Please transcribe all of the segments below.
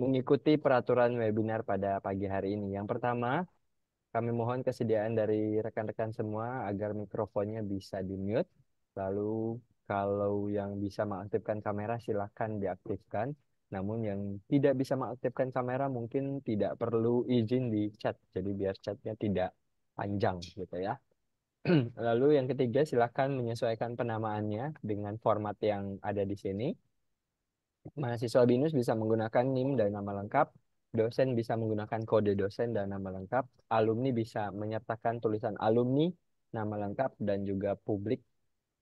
mengikuti peraturan webinar pada pagi hari ini. Yang pertama, kami mohon kesediaan dari rekan-rekan semua agar mikrofonnya bisa di-mute. Lalu kalau yang bisa mengaktifkan kamera silahkan diaktifkan. Namun yang tidak bisa mengaktifkan kamera mungkin tidak perlu izin di chat. Jadi biar chatnya tidak panjang gitu ya. Lalu yang ketiga silahkan menyesuaikan penamaannya dengan format yang ada di sini. Mahasiswa BINUS bisa menggunakan NIM dan nama lengkap, dosen bisa menggunakan kode dosen dan nama lengkap, alumni bisa menyertakan tulisan alumni, nama lengkap, dan juga publik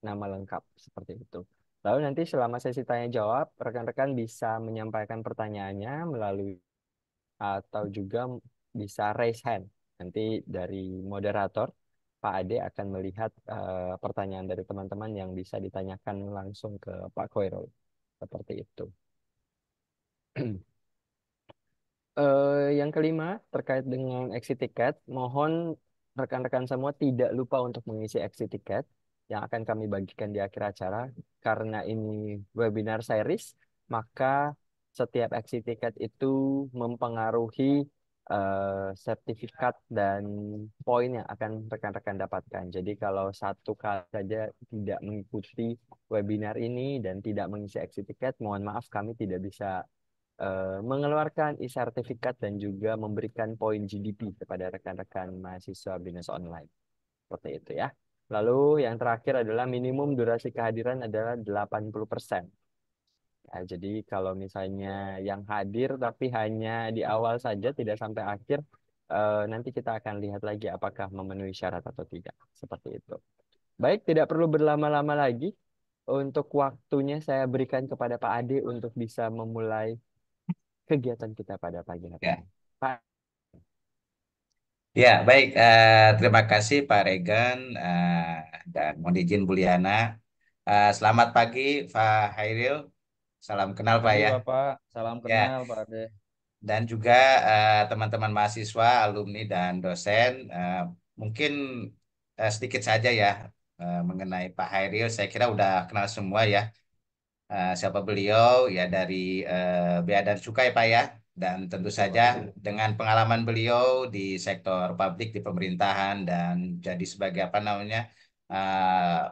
nama lengkap, seperti itu. Lalu nanti selama sesi tanya jawab, rekan-rekan bisa menyampaikan pertanyaannya melalui atau juga bisa raise hand. Nanti dari moderator, Pak Ade akan melihat uh, pertanyaan dari teman-teman yang bisa ditanyakan langsung ke Pak Koirul. Seperti itu. uh, yang kelima, terkait dengan exit ticket, mohon rekan-rekan semua tidak lupa untuk mengisi exit ticket yang akan kami bagikan di akhir acara. Karena ini webinar series, maka setiap exit ticket itu mempengaruhi uh, sertifikat dan poin yang akan rekan-rekan dapatkan. Jadi kalau satu kali saja tidak mengikuti webinar ini dan tidak mengisi exit ticket, mohon maaf kami tidak bisa uh, mengeluarkan e-sertifikat dan juga memberikan poin GDP kepada rekan-rekan mahasiswa bisnis online. Seperti itu ya. Lalu yang terakhir adalah minimum durasi kehadiran adalah 80%. Ya, jadi kalau misalnya yang hadir tapi hanya di awal saja tidak sampai akhir, eh, nanti kita akan lihat lagi apakah memenuhi syarat atau tidak. Seperti itu. Baik, tidak perlu berlama-lama lagi. Untuk waktunya saya berikan kepada Pak Ade untuk bisa memulai kegiatan kita pada pagi hari Ya. Pak. Ya, baik. Uh, terima kasih Pak Regan uh, dan mohon izin Buliana. Uh, selamat pagi Pak Hairil. Salam kenal Pak Pagi ya. Bapak, salam Ya. kenal Pak Ade. Dan juga uh, teman-teman mahasiswa, alumni dan dosen, uh, mungkin uh, sedikit saja ya uh, mengenai Pak Hairil. Saya kira udah kenal semua ya. Uh, siapa beliau ya dari uh, Bea dan Cukai Pak ya. Dan tentu saja dengan pengalaman beliau di sektor publik di pemerintahan dan jadi sebagai apa namanya uh,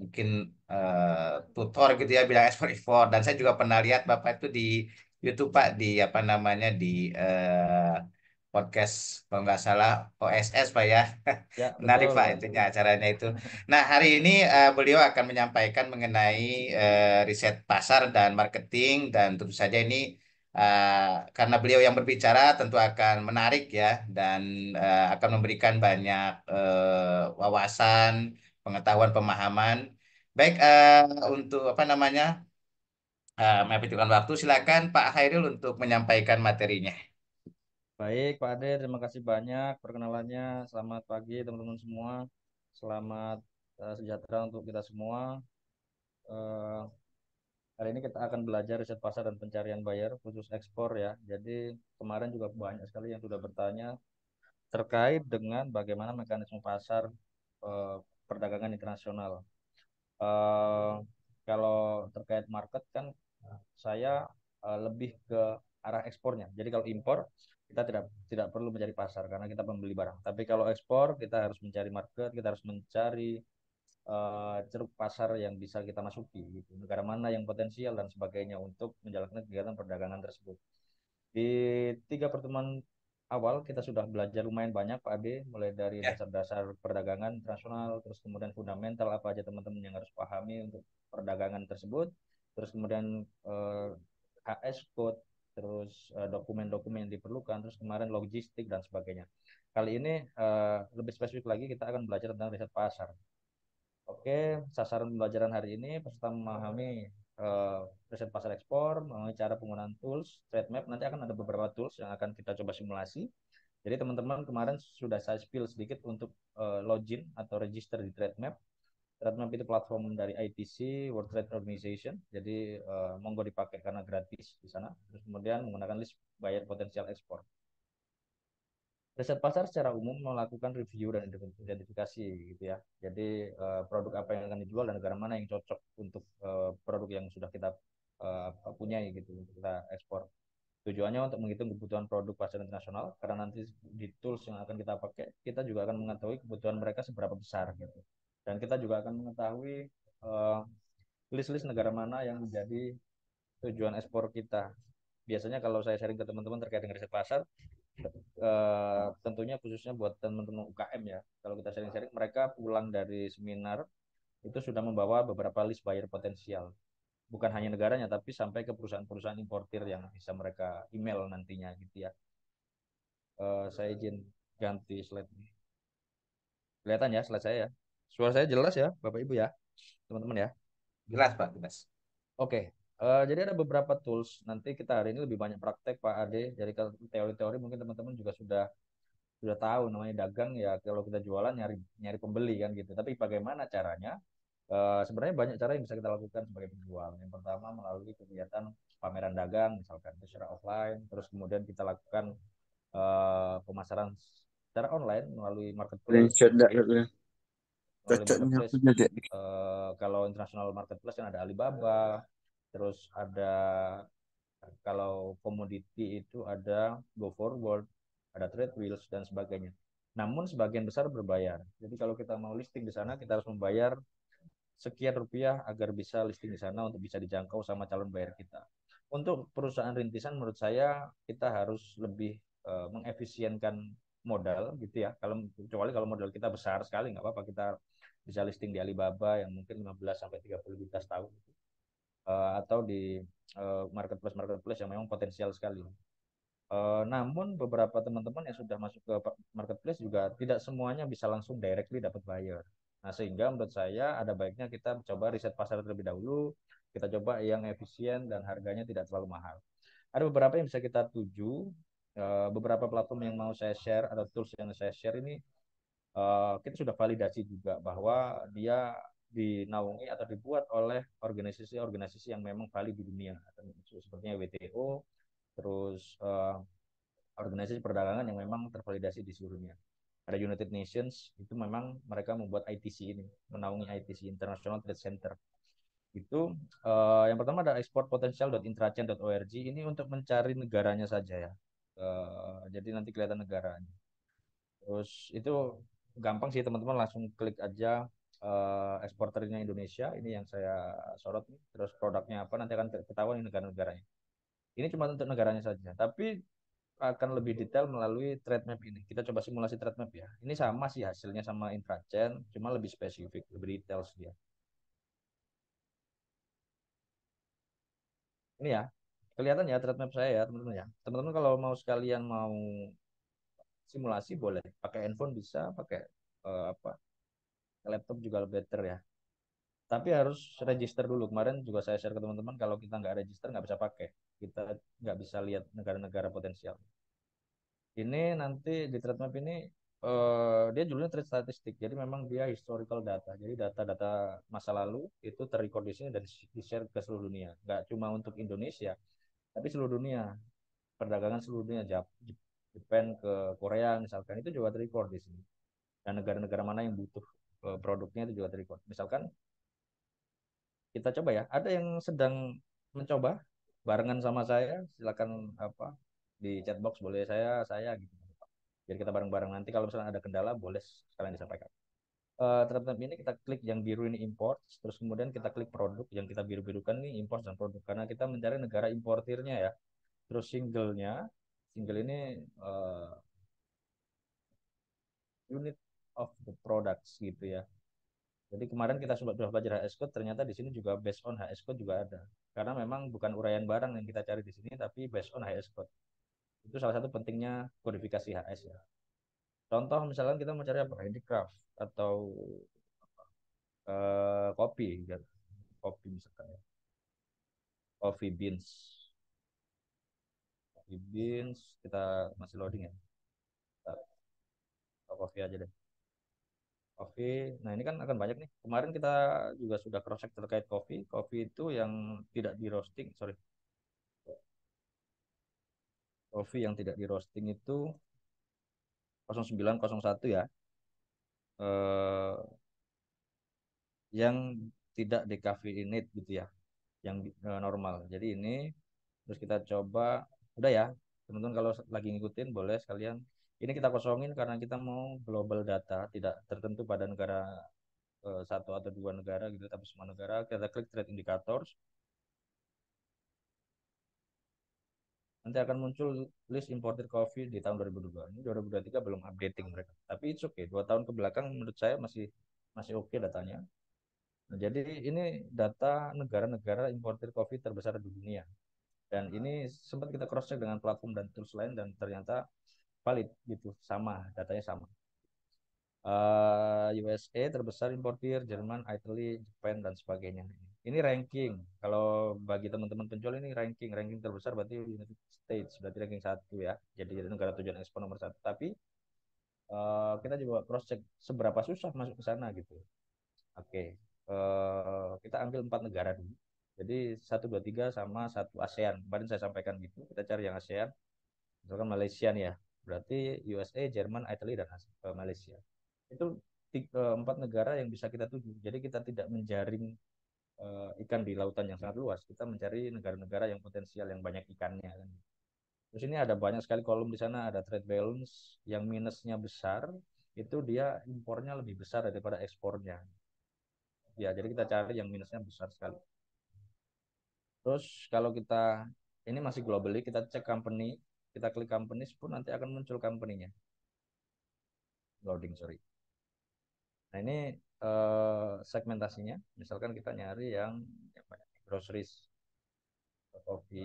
mungkin uh, tutor gitu ya bidang ekspor impor dan saya juga pernah lihat bapak itu di YouTube pak di apa namanya di uh, podcast kalau nggak salah OSS pak ya, Ya, menarik betul. pak itunya acaranya itu. Nah hari ini uh, beliau akan menyampaikan mengenai uh, riset pasar dan marketing dan tentu saja ini uh, karena beliau yang berbicara tentu akan menarik ya dan uh, akan memberikan banyak uh, wawasan pengetahuan pemahaman. Baik uh, untuk apa namanya uh, menghabiskan waktu silakan Pak Hairul untuk menyampaikan materinya. Baik Pak Ade, terima kasih banyak perkenalannya. Selamat pagi teman-teman semua. Selamat uh, sejahtera untuk kita semua. Uh, Kali ini kita akan belajar riset pasar dan pencarian bayar khusus ekspor ya. Jadi kemarin juga banyak sekali yang sudah bertanya terkait dengan bagaimana mekanisme pasar uh, perdagangan internasional. Uh, kalau terkait market kan saya uh, lebih ke arah ekspornya. Jadi kalau impor kita tidak tidak perlu mencari pasar karena kita membeli barang. Tapi kalau ekspor kita harus mencari market, kita harus mencari uh, ceruk pasar yang bisa kita masuki gitu. Negara mana yang potensial dan sebagainya untuk menjalankan kegiatan perdagangan tersebut. Di tiga pertemuan awal kita sudah belajar lumayan banyak Pak Ade, mulai dari Ya. dasar-dasar perdagangan internasional, terus kemudian fundamental apa aja teman-teman yang harus pahami untuk perdagangan tersebut, terus kemudian eh, HS code, terus eh, dokumen-dokumen yang diperlukan, terus kemarin logistik dan sebagainya. Kali ini eh, lebih spesifik lagi kita akan belajar tentang riset pasar. Oke, sasaran pembelajaran hari ini peserta memahami uh, riset pasar ekspor, mengenai cara penggunaan tools, trade map. Nanti akan ada beberapa tools yang akan kita coba simulasi. Jadi teman-teman kemarin sudah saya spill sedikit untuk uh, login atau register di trade map. Trade map itu platform dari ITC, World Trade Organization. Jadi uh, monggo dipakai karena gratis di sana. Terus kemudian menggunakan list buyer potensial ekspor. Riset pasar secara umum melakukan review dan identifikasi gitu ya. Jadi uh, produk apa yang akan dijual dan negara mana yang cocok untuk uh, produk yang sudah kita uh, punya gitu untuk kita ekspor. Tujuannya untuk menghitung kebutuhan produk pasar internasional karena nanti di tools yang akan kita pakai kita juga akan mengetahui kebutuhan mereka seberapa besar gitu. Dan kita juga akan mengetahui uh, list-list negara mana yang menjadi tujuan ekspor kita. Biasanya kalau saya sharing ke teman-teman terkait dengan riset pasar, uh, tentunya khususnya buat teman-teman UKM ya. Kalau kita sharing-sharing, mereka pulang dari seminar itu sudah membawa beberapa list buyer potensial bukan hanya negaranya tapi sampai ke perusahaan-perusahaan importir yang bisa mereka email nantinya gitu ya. Uh, saya izin ganti slide ini. Kelihatan ya slide saya ya. Suara saya jelas ya Bapak Ibu ya, teman-teman ya. Jelas Pak, jelas. Oke, uh, jadi ada beberapa tools. Nanti kita hari ini lebih banyak praktek Pak Ade. Jadi teori-teori mungkin teman-teman juga sudah sudah tahu namanya dagang ya kalau kita jualan nyari nyari pembeli kan gitu. Tapi bagaimana caranya? Uh, sebenarnya banyak cara yang bisa kita lakukan sebagai penjual. Yang pertama melalui kegiatan pameran dagang, misalkan secara offline, terus kemudian kita lakukan uh, pemasaran secara online melalui marketplace. Melalui marketplace uh, kalau internasional marketplace kan ada Alibaba, terus ada kalau komoditi itu ada Go Forward, ada Trade Wheels dan sebagainya. Namun sebagian besar berbayar. Jadi kalau kita mau listing di sana kita harus membayar sekian rupiah agar bisa listing di sana untuk bisa dijangkau sama calon bayar kita. Untuk perusahaan rintisan menurut saya kita harus lebih uh, mengefisienkan modal gitu ya. Kalau kecuali kalau modal kita besar sekali nggak apa-apa kita bisa listing di Alibaba yang mungkin 15 sampai 30 juta setahun gitu. Uh, atau di uh, marketplace marketplace yang memang potensial sekali. Uh, namun beberapa teman-teman yang sudah masuk ke marketplace juga tidak semuanya bisa langsung directly dapat buyer. Nah, sehingga menurut saya ada baiknya kita coba riset pasar terlebih dahulu, kita coba yang efisien dan harganya tidak terlalu mahal. Ada beberapa yang bisa kita tuju, eh, beberapa platform yang mau saya share atau tools yang saya share ini eh, kita sudah validasi juga bahwa dia dinaungi atau dibuat oleh organisasi-organisasi yang memang valid di dunia, sepertinya WTO, terus eh, organisasi perdagangan yang memang tervalidasi di seluruh dunia ada United Nations itu memang mereka membuat ITC ini menaungi ITC International Trade Center. Itu uh, yang pertama ada exportpotential.intrachain.org ini untuk mencari negaranya saja ya. Uh, jadi nanti kelihatan negaranya. Terus itu gampang sih teman-teman langsung klik aja uh, eksporternya Indonesia ini yang saya sorot nih terus produknya apa nanti akan ketahuan negara-negaranya ini cuma untuk negaranya saja tapi akan lebih detail melalui trade map ini. Kita coba simulasi trade map ya. Ini sama sih hasilnya sama intrachain, cuma lebih spesifik, lebih detail dia. Ini ya, kelihatan ya trade map saya ya teman-teman ya. Teman-teman kalau mau sekalian mau simulasi boleh, pakai handphone bisa, pakai uh, apa laptop juga better ya. Tapi harus register dulu. Kemarin juga saya share ke teman-teman kalau kita nggak register nggak bisa pakai kita nggak bisa lihat negara-negara potensial. Ini nanti di trade map ini uh, dia judulnya trade statistik. Jadi memang dia historical data. Jadi data-data masa lalu itu terrecord di sini dan di-share ke seluruh dunia. Nggak cuma untuk Indonesia, tapi seluruh dunia. Perdagangan seluruh dunia, Jepang ke Korea misalkan itu juga terrecord di sini. Dan negara-negara mana yang butuh uh, produknya itu juga terrecord. Misalkan kita coba ya, ada yang sedang mencoba barengan sama saya silakan apa di chatbox boleh saya saya gitu. Biar kita bareng-bareng. Nanti kalau misalnya ada kendala boleh sekalian disampaikan. Uh, terhadap ini kita klik yang biru ini import terus kemudian kita klik produk yang kita biru-birukan ini import dan produk. Karena kita mencari negara importirnya ya. Terus singlenya single ini uh, unit of the products gitu ya jadi kemarin kita sudah belajar HS code, ternyata di sini juga based on HS code juga ada. Karena memang bukan uraian barang yang kita cari di sini, tapi based on HS code. Itu salah satu pentingnya kodifikasi HS ya. Contoh misalkan kita mau cari apa? Handicraft atau uh, kopi, kopi misalkan ya. Coffee beans. Coffee beans, kita masih loading ya. Kopi aja deh. Kopi, nah ini kan akan banyak nih. Kemarin kita juga sudah cross check terkait kopi. Kopi itu yang tidak di roasting, sorry. Kopi yang tidak di roasting itu 0901 ya. Eh, yang tidak decaffeinated gitu ya. Yang eh, normal. Jadi ini terus kita coba udah ya teman-teman kalau lagi ngikutin boleh sekalian ini kita kosongin karena kita mau global data tidak tertentu pada negara eh, satu atau dua negara gitu tapi semua negara. Kita klik trade indicators. Nanti akan muncul list imported coffee di tahun 2022 ini 2023 belum updating mereka tapi it's okay. Dua tahun ke belakang menurut saya masih masih oke okay datanya. Nah, jadi ini data negara-negara imported coffee terbesar di dunia. Dan ini sempat kita cross check dengan platform dan tools lain dan ternyata valid gitu sama datanya sama. Uh, eh, USA terbesar importir Jerman Italy Jepang dan sebagainya. Ini ranking. Kalau bagi teman-teman penjual ini ranking. Ranking terbesar berarti United States berarti ranking satu ya. Jadi negara tujuan ekspor nomor satu. Tapi uh, kita juga cross check seberapa susah masuk ke sana gitu. Oke okay. uh, eh, kita ambil empat negara dulu. Jadi satu dua tiga sama satu ASEAN. Kemarin saya sampaikan gitu kita cari yang ASEAN. Misalkan Malaysia nih ya berarti USA Jerman Italia dan uh, Malaysia itu tiga, empat negara yang bisa kita tuju jadi kita tidak menjaring uh, ikan di lautan yang sangat luas. Kita mencari negara-negara yang potensial yang banyak ikannya. Kan. Terus ini ada banyak sekali kolom di sana, ada trade balance yang minusnya besar, itu dia impornya lebih besar daripada ekspornya. Ya, jadi kita cari yang minusnya besar sekali. Terus kalau kita ini masih globally, kita cek company, kita klik companies pun nanti akan muncul company-nya. Loading, sorry. Nah ini eh, segmentasinya. Misalkan kita nyari yang, banyak groceries, kopi,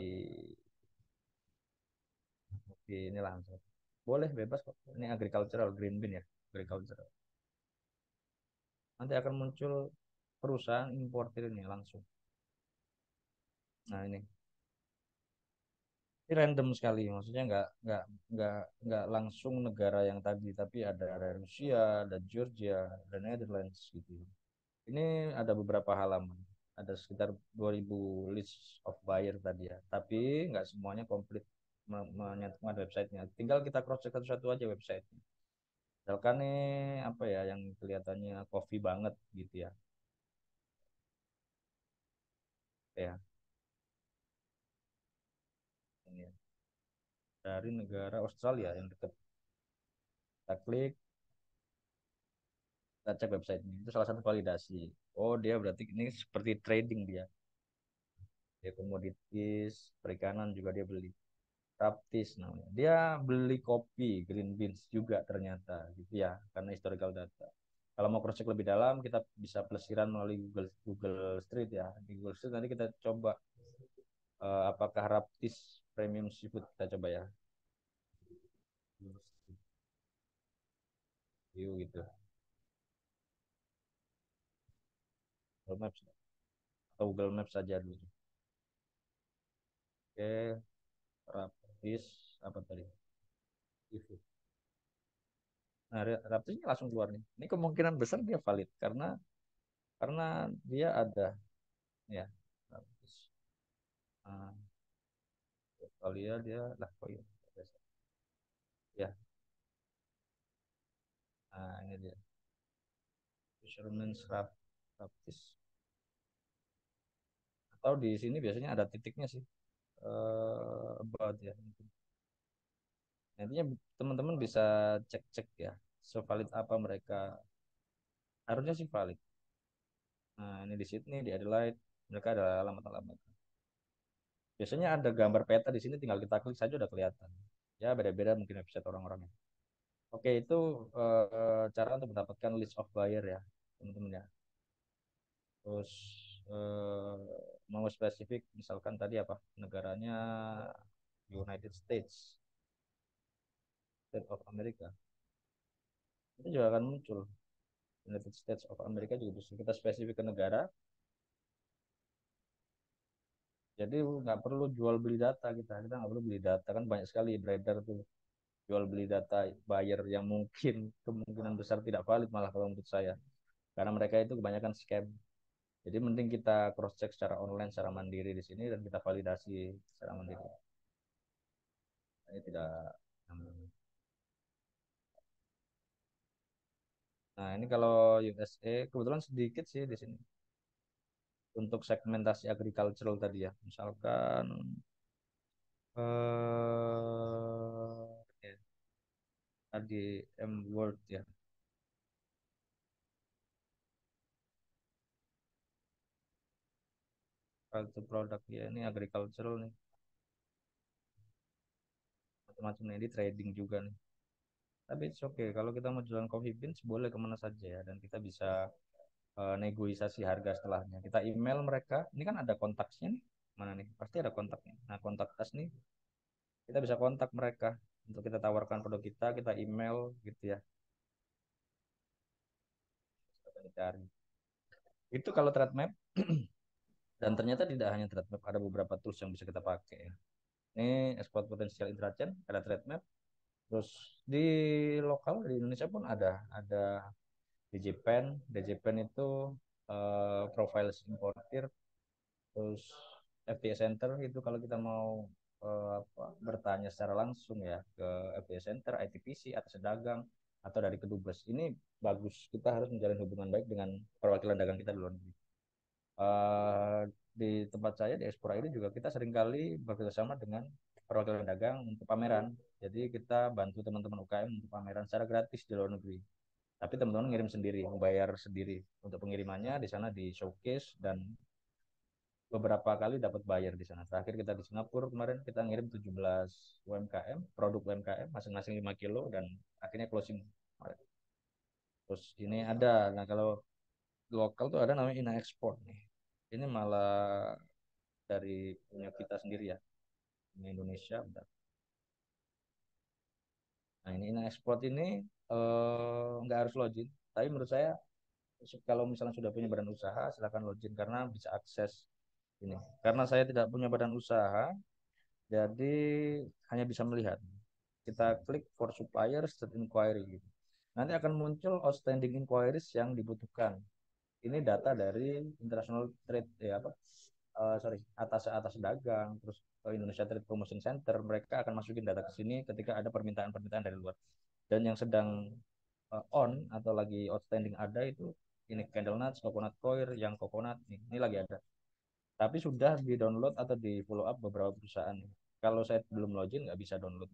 kopi ini langsung. Boleh bebas kok. Ini agricultural green bean ya, agricultural. Nanti akan muncul perusahaan importer ini langsung. Nah ini random sekali maksudnya nggak nggak nggak nggak langsung negara yang tadi tapi ada ada Rusia ada Georgia ada Netherlands gitu. Ini ada beberapa halaman ada sekitar 2000 list of buyer tadi ya. Tapi nggak semuanya komplit menyatukan websitenya. Tinggal kita cross check satu-satu aja websitenya. Misalkan nih apa ya yang kelihatannya coffee banget gitu ya. Ya ini ya. Dari negara Australia yang dekat kita klik kita cek websitenya itu salah satu validasi. Oh dia berarti ini seperti trading dia. Dia komoditis perikanan juga dia beli. Raptis namanya. Dia beli kopi green beans juga ternyata gitu ya karena historical data. Kalau mau cross check lebih dalam kita bisa pelesiran melalui Google Google Street ya. Di Google Street nanti kita coba uh, apakah Raptis premium seafood kita coba ya. View gitu. Google Maps. Atau Google Maps saja dulu. Oke Raptis apa tadi? Seafood. Nah Raptisnya langsung keluar nih. Ini kemungkinan besar dia valid karena karena dia ada. Ya Raptis. Nah, Australia dia lah kok ya ya. Nah ini dia. Fisherman's raft practice atau di sini biasanya ada titiknya sih. Uh, about ya. Nantinya teman-teman bisa cek-cek ya sevalid apa mereka. Harusnya sih valid. Nah ini di Sydney di Adelaide mereka ada alamat-alamat Biasanya ada gambar peta di sini, tinggal kita klik saja udah kelihatan. Ya beda-beda mungkin website orang-orangnya. Oke, itu uh, cara untuk mendapatkan list of buyer ya, teman-teman ya. Terus uh, mau spesifik, misalkan tadi apa negaranya United States, State of America, itu juga akan muncul. United States of America juga bisa kita spesifik ke negara, jadi nggak perlu jual beli data kita kita nggak perlu beli data. Kan banyak sekali beredar tuh jual beli data buyer yang mungkin kemungkinan besar tidak valid malah kalau menurut saya. Karena mereka itu kebanyakan scam. Jadi mending kita cross check secara online secara mandiri di sini dan kita validasi secara mandiri. Ini tidak nah ini kalau USA kebetulan sedikit sih di sini untuk segmentasi agricultural tadi ya. Misalkan eh, ya, tadi M word ya. Kalau produk ya ini agricultural nih. Macam-macam ini trading juga nih. Tapi oke okay. kalau kita mau jualan coffee beans boleh ke mana saja ya dan kita bisa uh, negosiasi harga setelahnya. Kita email mereka, ini kan ada kontaknya nih. Mana nih? Pasti ada kontaknya. Nah kontak us nih, kita bisa kontak mereka untuk kita tawarkan produk kita, kita email gitu ya. Cari. Itu kalau trade map. Dan ternyata tidak hanya trade map, ada beberapa tools yang bisa kita pakai ya. Ini export potensial intrachain, ada trade map. Terus di lokal di Indonesia pun ada, ada di Japan itu uh, profiles importir, terus FTS Center itu kalau kita mau uh, apa, bertanya secara langsung ya ke FTS Center, ITPC, atas dagang atau dari kedubes ini bagus kita harus menjalin hubungan baik dengan perwakilan dagang kita di luar negeri. Uh, di tempat saya di Espora ini juga kita sering kali bekerjasama dengan perwakilan dagang untuk pameran. Jadi kita bantu teman-teman UKM untuk pameran secara gratis di luar negeri. Tapi teman-teman ngirim sendiri, membayar sendiri untuk pengirimannya di sana di showcase dan beberapa kali dapat bayar di sana. Terakhir kita di Singapura kemarin kita ngirim 17 UMKM, produk UMKM masing-masing 5 kilo dan akhirnya closing. Terus ini ada, nah kalau lokal tuh ada namanya Ina Export nih ini malah dari punya kita sendiri ya ini Indonesia bentar. nah ini nah ekspor ini eh, nggak harus login. Tapi menurut saya kalau misalnya sudah punya badan usaha silakan login karena bisa akses ini. Karena saya tidak punya badan usaha jadi hanya bisa melihat. Kita klik for suppliers state inquiry. Gitu. nanti akan muncul outstanding inquiries yang dibutuhkan. Ini data dari International Trade ya apa uh, sorry atas atas dagang terus Indonesia Trade Promotion Center. Mereka akan masukin data ke sini ketika ada permintaan-permintaan dari luar dan yang sedang uh, on atau lagi outstanding ada itu ini candle nuts, coconut coir, yang coconut ini, ini lagi ada. Tapi sudah di download atau di follow up beberapa perusahaan. Kalau saya belum login nggak bisa download.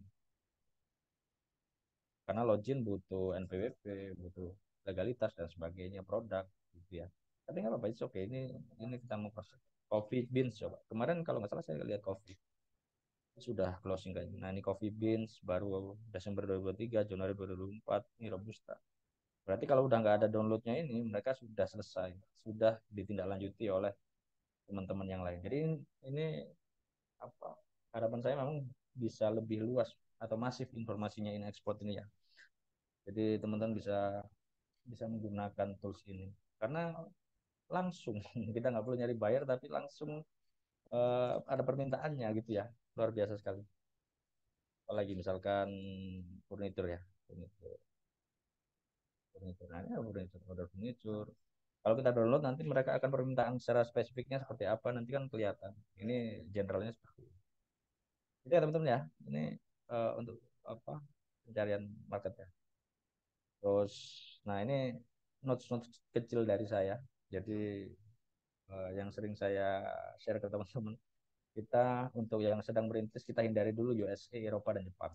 Karena login butuh NPWP, butuh legalitas dan sebagainya produk gitu ya tapi nggak apa-apa oke ini ini kita mau proses coffee beans coba kemarin kalau nggak salah saya lihat coffee sudah closing kayaknya nah ini coffee beans baru Desember 2023 Januari 2024 ini robusta. Berarti kalau udah nggak ada downloadnya ini mereka sudah selesai sudah ditindaklanjuti oleh teman-teman yang lain. Jadi ini apa harapan saya memang bisa lebih luas atau masif informasinya ini ekspor ini ya. Jadi teman-teman bisa bisa menggunakan tools ini. Karena langsung kita nggak perlu nyari bayar tapi langsung uh, ada permintaannya gitu ya luar biasa sekali. Apalagi misalkan furnitur ya furnitur. Furnitur nah ini furnitur order furnitur. Kalau kita download nanti mereka akan permintaan secara spesifiknya seperti apa nanti kan kelihatan. Ini generalnya seperti ini. Jadi ya teman-teman ya. Ini uh, untuk apa pencarian market ya. Terus nah ini notes-notes kecil dari saya. Jadi uh, yang sering saya share ke teman-teman, kita untuk yang sedang merintis kita hindari dulu USA, Eropa dan Jepang.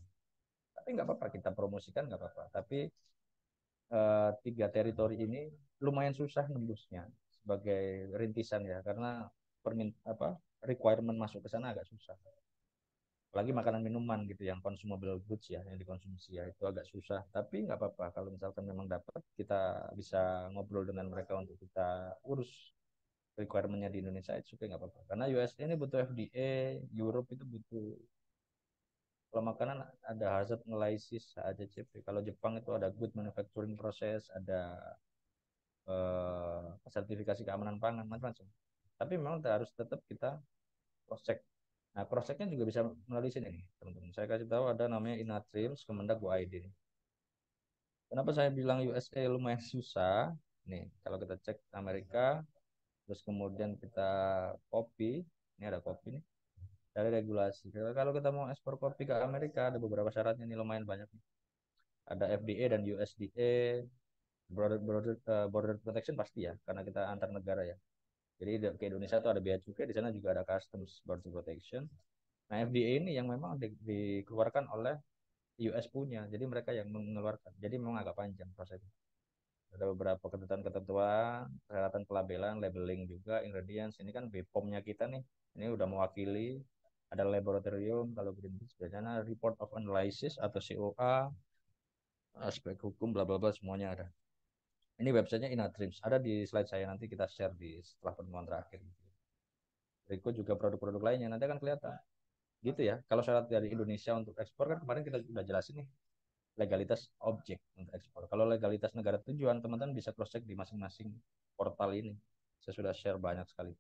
Tapi nggak apa-apa kita promosikan nggak apa-apa. Tapi uh, tiga teritori ini lumayan susah nembusnya sebagai rintisan ya karena permin apa requirement masuk ke sana agak susah apalagi makanan minuman gitu yang consumable goods ya yang dikonsumsi ya itu agak susah tapi nggak apa-apa kalau misalkan memang dapat kita bisa ngobrol dengan mereka untuk kita urus requirementnya di Indonesia itu juga nggak apa-apa karena US ini butuh FDA Europe itu butuh kalau makanan ada hazard analysis HACCP kalau Jepang itu ada good manufacturing process ada uh, sertifikasi keamanan pangan macam-macam tapi memang harus tetap kita cross check Nah, cross-checknya juga bisa melalui sini nih, teman-teman. Saya kasih tahu ada namanya Inatrims Kemendak ID. Kenapa saya bilang USA lumayan susah? Nih, kalau kita cek Amerika, terus kemudian kita copy, ini ada copy nih, dari regulasi. Kalau kita mau ekspor kopi ke Amerika, ada beberapa syaratnya nih lumayan banyak. Nih. Ada FDA dan USDA, border, border, uh, border protection pasti ya, karena kita antar negara ya. Jadi ke Indonesia itu ada bea cukai, di sana juga ada Customs Border Protection. Nah FDA ini yang memang di, dikeluarkan oleh US punya jadi mereka yang mengeluarkan jadi memang agak panjang prosesnya ada beberapa ketentuan-ketentuan persyaratan pelabelan labeling juga ingredients. Ini kan BPOM-nya kita nih. Ini udah mewakili. Ada laboratorium kalau Greenpeace biasanya report of analysis atau COA aspek hukum bla bla bla semuanya ada. Ini websitenya Inatreams ada di slide saya nanti kita share di setelah pertemuan terakhir. Berikut juga produk-produk lainnya nanti akan kelihatan. Gitu ya. Kalau syarat dari Indonesia untuk ekspor kan kemarin kita sudah jelasin nih legalitas objek untuk ekspor. Kalau legalitas negara tujuan teman-teman bisa cross check di masing-masing portal ini. Saya sudah share banyak sekali.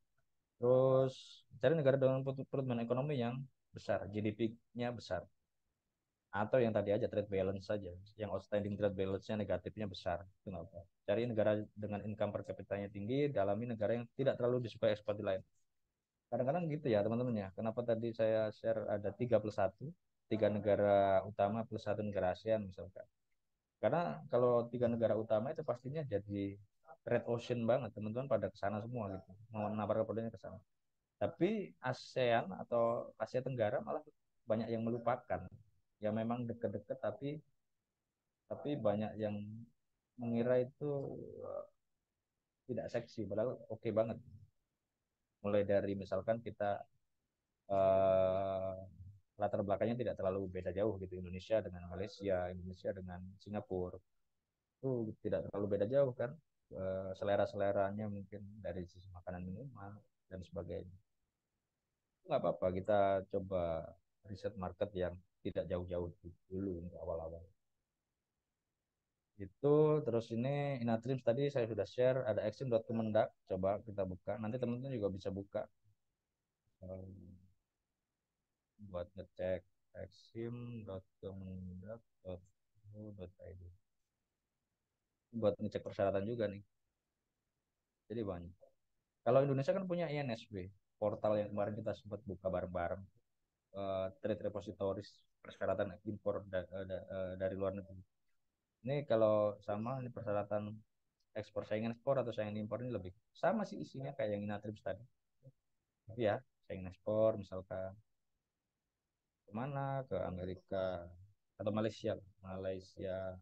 Terus cari negara dengan pertumbuhan ekonomi yang besar GDP-nya besar. Atau yang tadi aja trade balance saja. Yang outstanding trade balance-nya negatifnya besar. Itu cari negara dengan income per kapitanya tinggi dalami negara yang tidak terlalu disukai ekspor di lain. Kadang-kadang gitu ya teman-teman ya. Kenapa tadi saya share ada tiga plus satu tiga negara utama plus satu negara ASEAN misalkan. Karena kalau tiga negara utama itu pastinya jadi red ocean banget teman-teman pada ke sana semua gitu. Mau nabar produknya ke sana. Tapi ASEAN atau Asia Tenggara malah banyak yang melupakan. Ya memang deket-deket tapi tapi banyak yang mengira itu uh, tidak seksi. Padahal oke okay banget. Mulai dari misalkan kita uh, latar belakangnya tidak terlalu beda jauh gitu Indonesia dengan Malaysia Indonesia dengan Singapura. Itu tidak terlalu beda jauh kan uh, selera-seleranya mungkin dari sisi makanan minuman dan sebagainya. Nggak apa-apa kita coba riset market yang tidak jauh-jauh dulu untuk awal-awal. Itu terus ini Inatrims tadi saya sudah share ada exim.kemendak coba kita buka. Nanti teman-teman juga bisa buka buat ngecek exim.kemendak.go.id buat ngecek persyaratan juga nih. Jadi banyak. Kalau Indonesia kan punya INSB portal yang kemarin kita sempat buka bareng-bareng. Uh, trade repositories persyaratan impor da, da, uh, dari luar negeri. Ini kalau sama ini persyaratan ekspor saingan ekspor atau saingan impor ini lebih sama sih isinya kayak yang Inatrims tadi. Tapi ya saingan ekspor misalkan ke mana ke Amerika atau Malaysia Malaysia.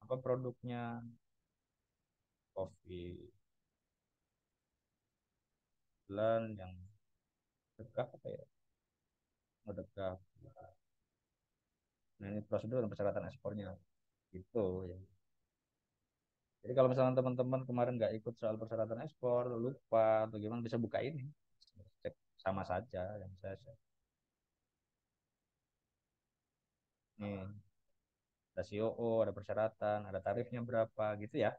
Apa produknya? Kopi. Bulan yang dekat apa ya? Dekat nah ini prosedur dan persyaratan ekspornya. Gitu ya. Jadi kalau misalnya teman-teman kemarin nggak ikut soal persyaratan ekspor lupa atau gimana bisa buka ini. Cek sama saja yang saya nih ada COO ada persyaratan ada tarifnya berapa gitu ya.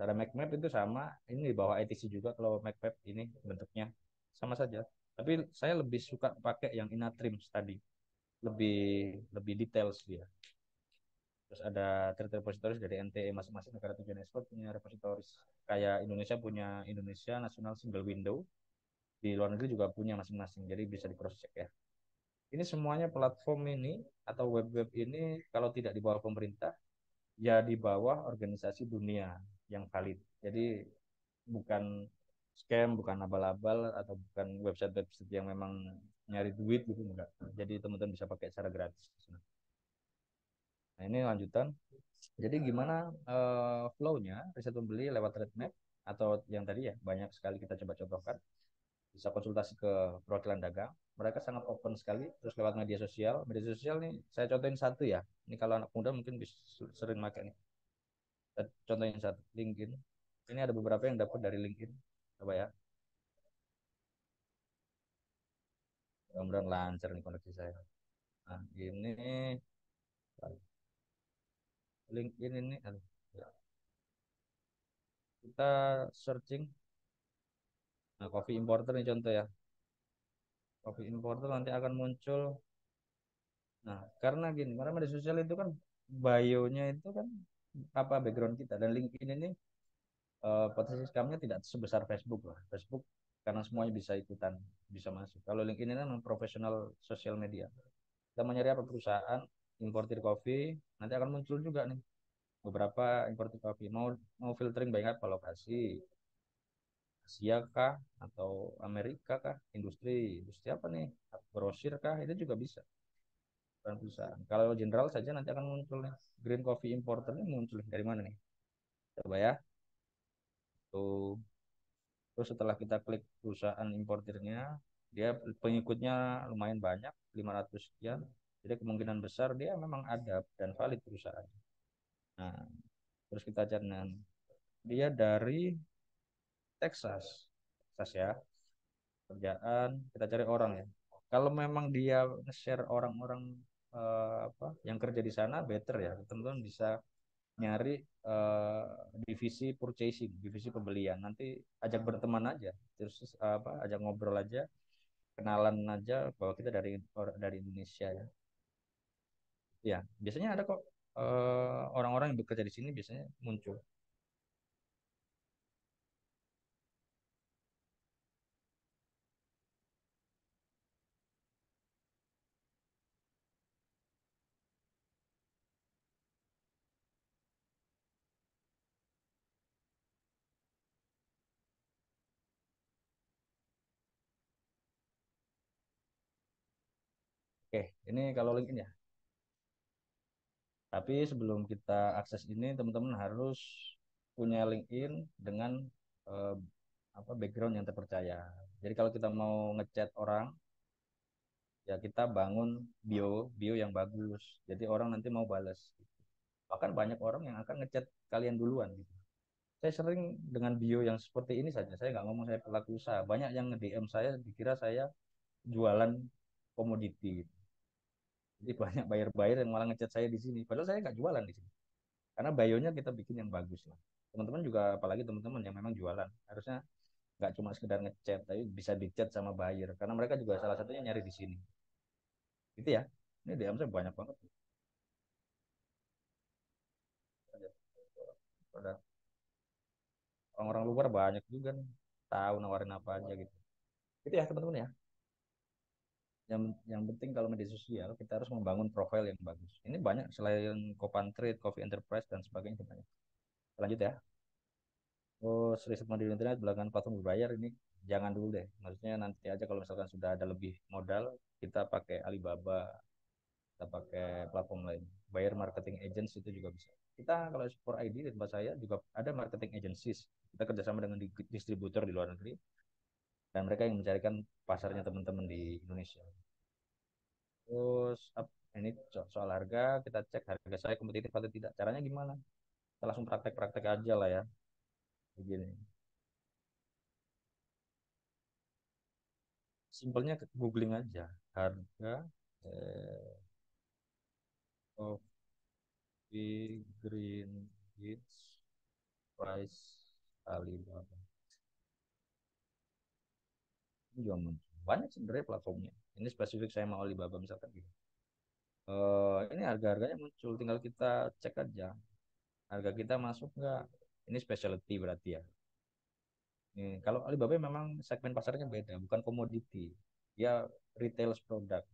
Ada map itu sama ini di bawah ITC juga kalau map ini bentuknya. Sama saja. Tapi saya lebih suka pakai yang Inatrims tadi. Lebih lebih details dia. Terus ada trade repositories dari NTE masing-masing negara tujuan ekspor punya repositories. Kayak Indonesia punya Indonesia National Single Window. Di luar negeri juga punya masing-masing jadi bisa di cross check ya ini semuanya platform ini atau web-web ini kalau tidak di bawah pemerintah ya di bawah organisasi dunia yang valid jadi bukan scam bukan abal-abal atau bukan website-website yang memang nyari duit gitu enggak jadi teman-teman bisa pakai secara gratis Nah, ini lanjutan. Jadi gimana uh, flow-nya riset pembeli lewat map atau yang tadi ya banyak sekali kita coba contohkan. Bisa konsultasi ke perwakilan dagang. Mereka sangat open sekali. Terus lewat media sosial. Media sosial nih saya contohin satu ya. Ini kalau anak muda mungkin bisa sering pakai nih. Contohin satu, LinkedIn. Ini ada beberapa yang dapat dari LinkedIn. Coba ya. Mudah-mudahan lancar nih koneksi saya. Nah, ini LinkedIn ini ya. kita searching nah coffee importer ini contoh ya coffee importer nanti akan muncul. Nah karena gini karena media sosial itu kan bio-nya itu kan apa background kita. Dan LinkedIn ini uh, potensi scamnya tidak sebesar Facebook lah. Facebook karena semuanya bisa ikutan bisa masuk. Kalau LinkedIn ini kan profesional sosial media. Kita mencari apa? Perusahaan importir kopi nanti akan muncul juga nih. Beberapa importir kopi. Mau mau filtering banyak apa lokasi Asia kah atau Amerika kah industri industri apa nih grosir kah itu juga bisa peran perusahaan. Kalau general saja nanti akan muncul nih. Green coffee importer ini muncul dari mana nih? Coba ya. Tuh. Terus setelah kita klik perusahaan importernya, dia pengikutnya lumayan banyak, 500 sekian. Jadi kemungkinan besar dia memang ada dan valid perusahaan. Nah, terus kita cari dia dari Texas. Texas ya. Kerjaan, kita cari orang ya. Kalau memang dia share orang-orang uh, apa yang kerja di sana better ya. Teman-teman bisa nyari uh, divisi purchasing, divisi pembelian. Nanti ajak berteman aja, terus apa, ajak ngobrol aja, kenalan aja bahwa kita dari dari Indonesia ya. Ya, biasanya ada kok uh, orang-orang yang bekerja di sini biasanya muncul. Oke, ini kalau LinkedIn ya. Tapi sebelum kita akses ini, teman-teman harus punya LinkedIn dengan eh, apa background yang terpercaya. Jadi kalau kita mau ngechat orang, ya kita bangun bio bio yang bagus. Jadi orang nanti mau balas. Bahkan banyak orang yang akan ngechat kalian duluan gitu. Saya sering dengan bio yang seperti ini saja. Saya nggak ngomong saya pelaku usaha. Banyak yang nge-DM saya dikira saya jualan komoditi. Gitu jadi banyak bayar-bayar yang malah ngechat saya di sini. Padahal saya nggak jualan di sini. Karena bayonya kita bikin yang bagus lah. Teman-teman juga apalagi teman-teman yang memang jualan harusnya nggak cuma sekedar ngechat tapi bisa dicat sama buyer. Karena mereka juga salah satunya nyari di sini. Gitu ya. Ini DM saya banyak banget. Orang-orang luar banyak juga nih. Tahu nawarin apa aja gitu. Gitu ya teman-teman ya yang yang penting kalau media sosial kita harus membangun profil yang bagus. Ini banyak selain Copan Trade, Coffee Enterprise dan sebagainya banyak. Lanjut ya. Oh, riset model internet belakang platform berbayar ini jangan dulu deh. Maksudnya nanti aja kalau misalkan sudah ada lebih modal, kita pakai Alibaba, kita pakai platform lain. Bayar marketing agents itu juga bisa. Kita kalau support ID di tempat saya juga ada marketing agencies. Kita kerjasama dengan distributor di luar negeri dan mereka yang mencarikan pasarnya teman-teman di Indonesia. Terus ini soal harga kita cek harga saya kompetitif atau tidak. Caranya gimana? Kita langsung praktek-praktek aja lah ya. Begini. Simpelnya googling aja harga eh, coffee green beans price Alibaba juga banyak sebenarnya platformnya. Ini spesifik saya mau Alibaba misalkan gitu. Uh, ini harga-harganya muncul. Tinggal kita cek aja. Harga kita masuk nggak? Ini specialty berarti ya. Ini, kalau Alibaba memang segmen pasarnya beda bukan komoditi. Ya retail produk.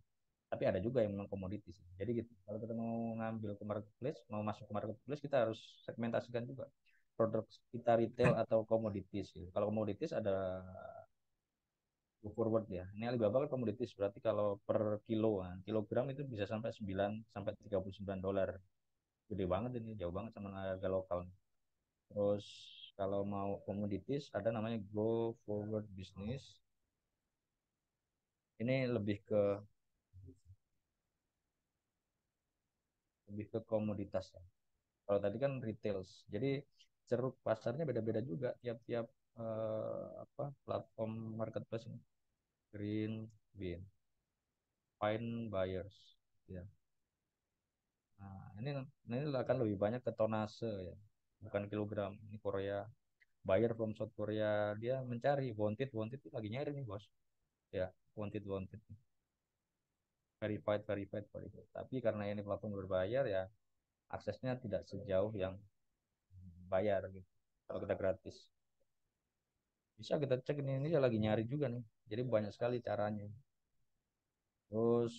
Tapi ada juga yang memang komoditi sih. Jadi gitu. Kalau kita mau ngambil ke marketplace mau masuk ke marketplace kita harus segmentasikan juga produk kita retail atau komoditis gitu. kalau komoditis ada go forward ya. Ini Alibaba kan komoditis berarti kalau per kilo, kan, kilogram itu bisa sampai 9 sampai 39 dolar. Gede banget ini, jauh banget sama harga lokal. Terus kalau mau komoditis ada namanya go forward business. Ini lebih ke lebih ke komoditas ya. Kalau tadi kan retails. Jadi ceruk pasarnya beda-beda juga tiap-tiap uh, apa platform marketplace ini green bean. Find buyers. Ya. Nah ini ini akan lebih banyak ke tonase ya. Bukan kilogram ini Korea buyer from South Korea. Dia mencari wanted wanted lagi nyari nih bos. Ya wanted wanted. Verified verified verified. Tapi karena ini platform berbayar ya aksesnya tidak sejauh yang bayar gitu. Kalau kita gratis. Bisa kita cek ini ini lagi nyari juga nih jadi banyak sekali caranya. Terus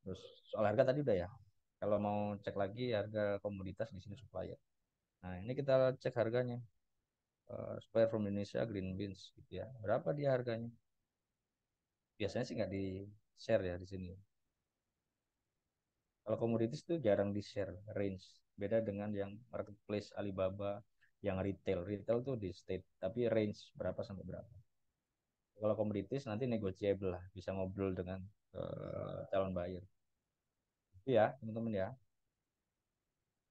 terus soal harga tadi udah ya? Kalau mau cek lagi harga komoditas di sini supplier. Nah ini kita cek harganya. Uh, supplier from Indonesia green beans gitu ya. Berapa dia harganya? Biasanya sih nggak di share ya di sini. Kalau komoditis itu jarang di share range. Beda dengan yang marketplace Alibaba yang retail. Retail tuh di state, tapi range berapa sampai berapa. Kalau komoditis nanti negotiable lah, bisa ngobrol dengan uh, calon buyer. Itu ya, teman-teman ya.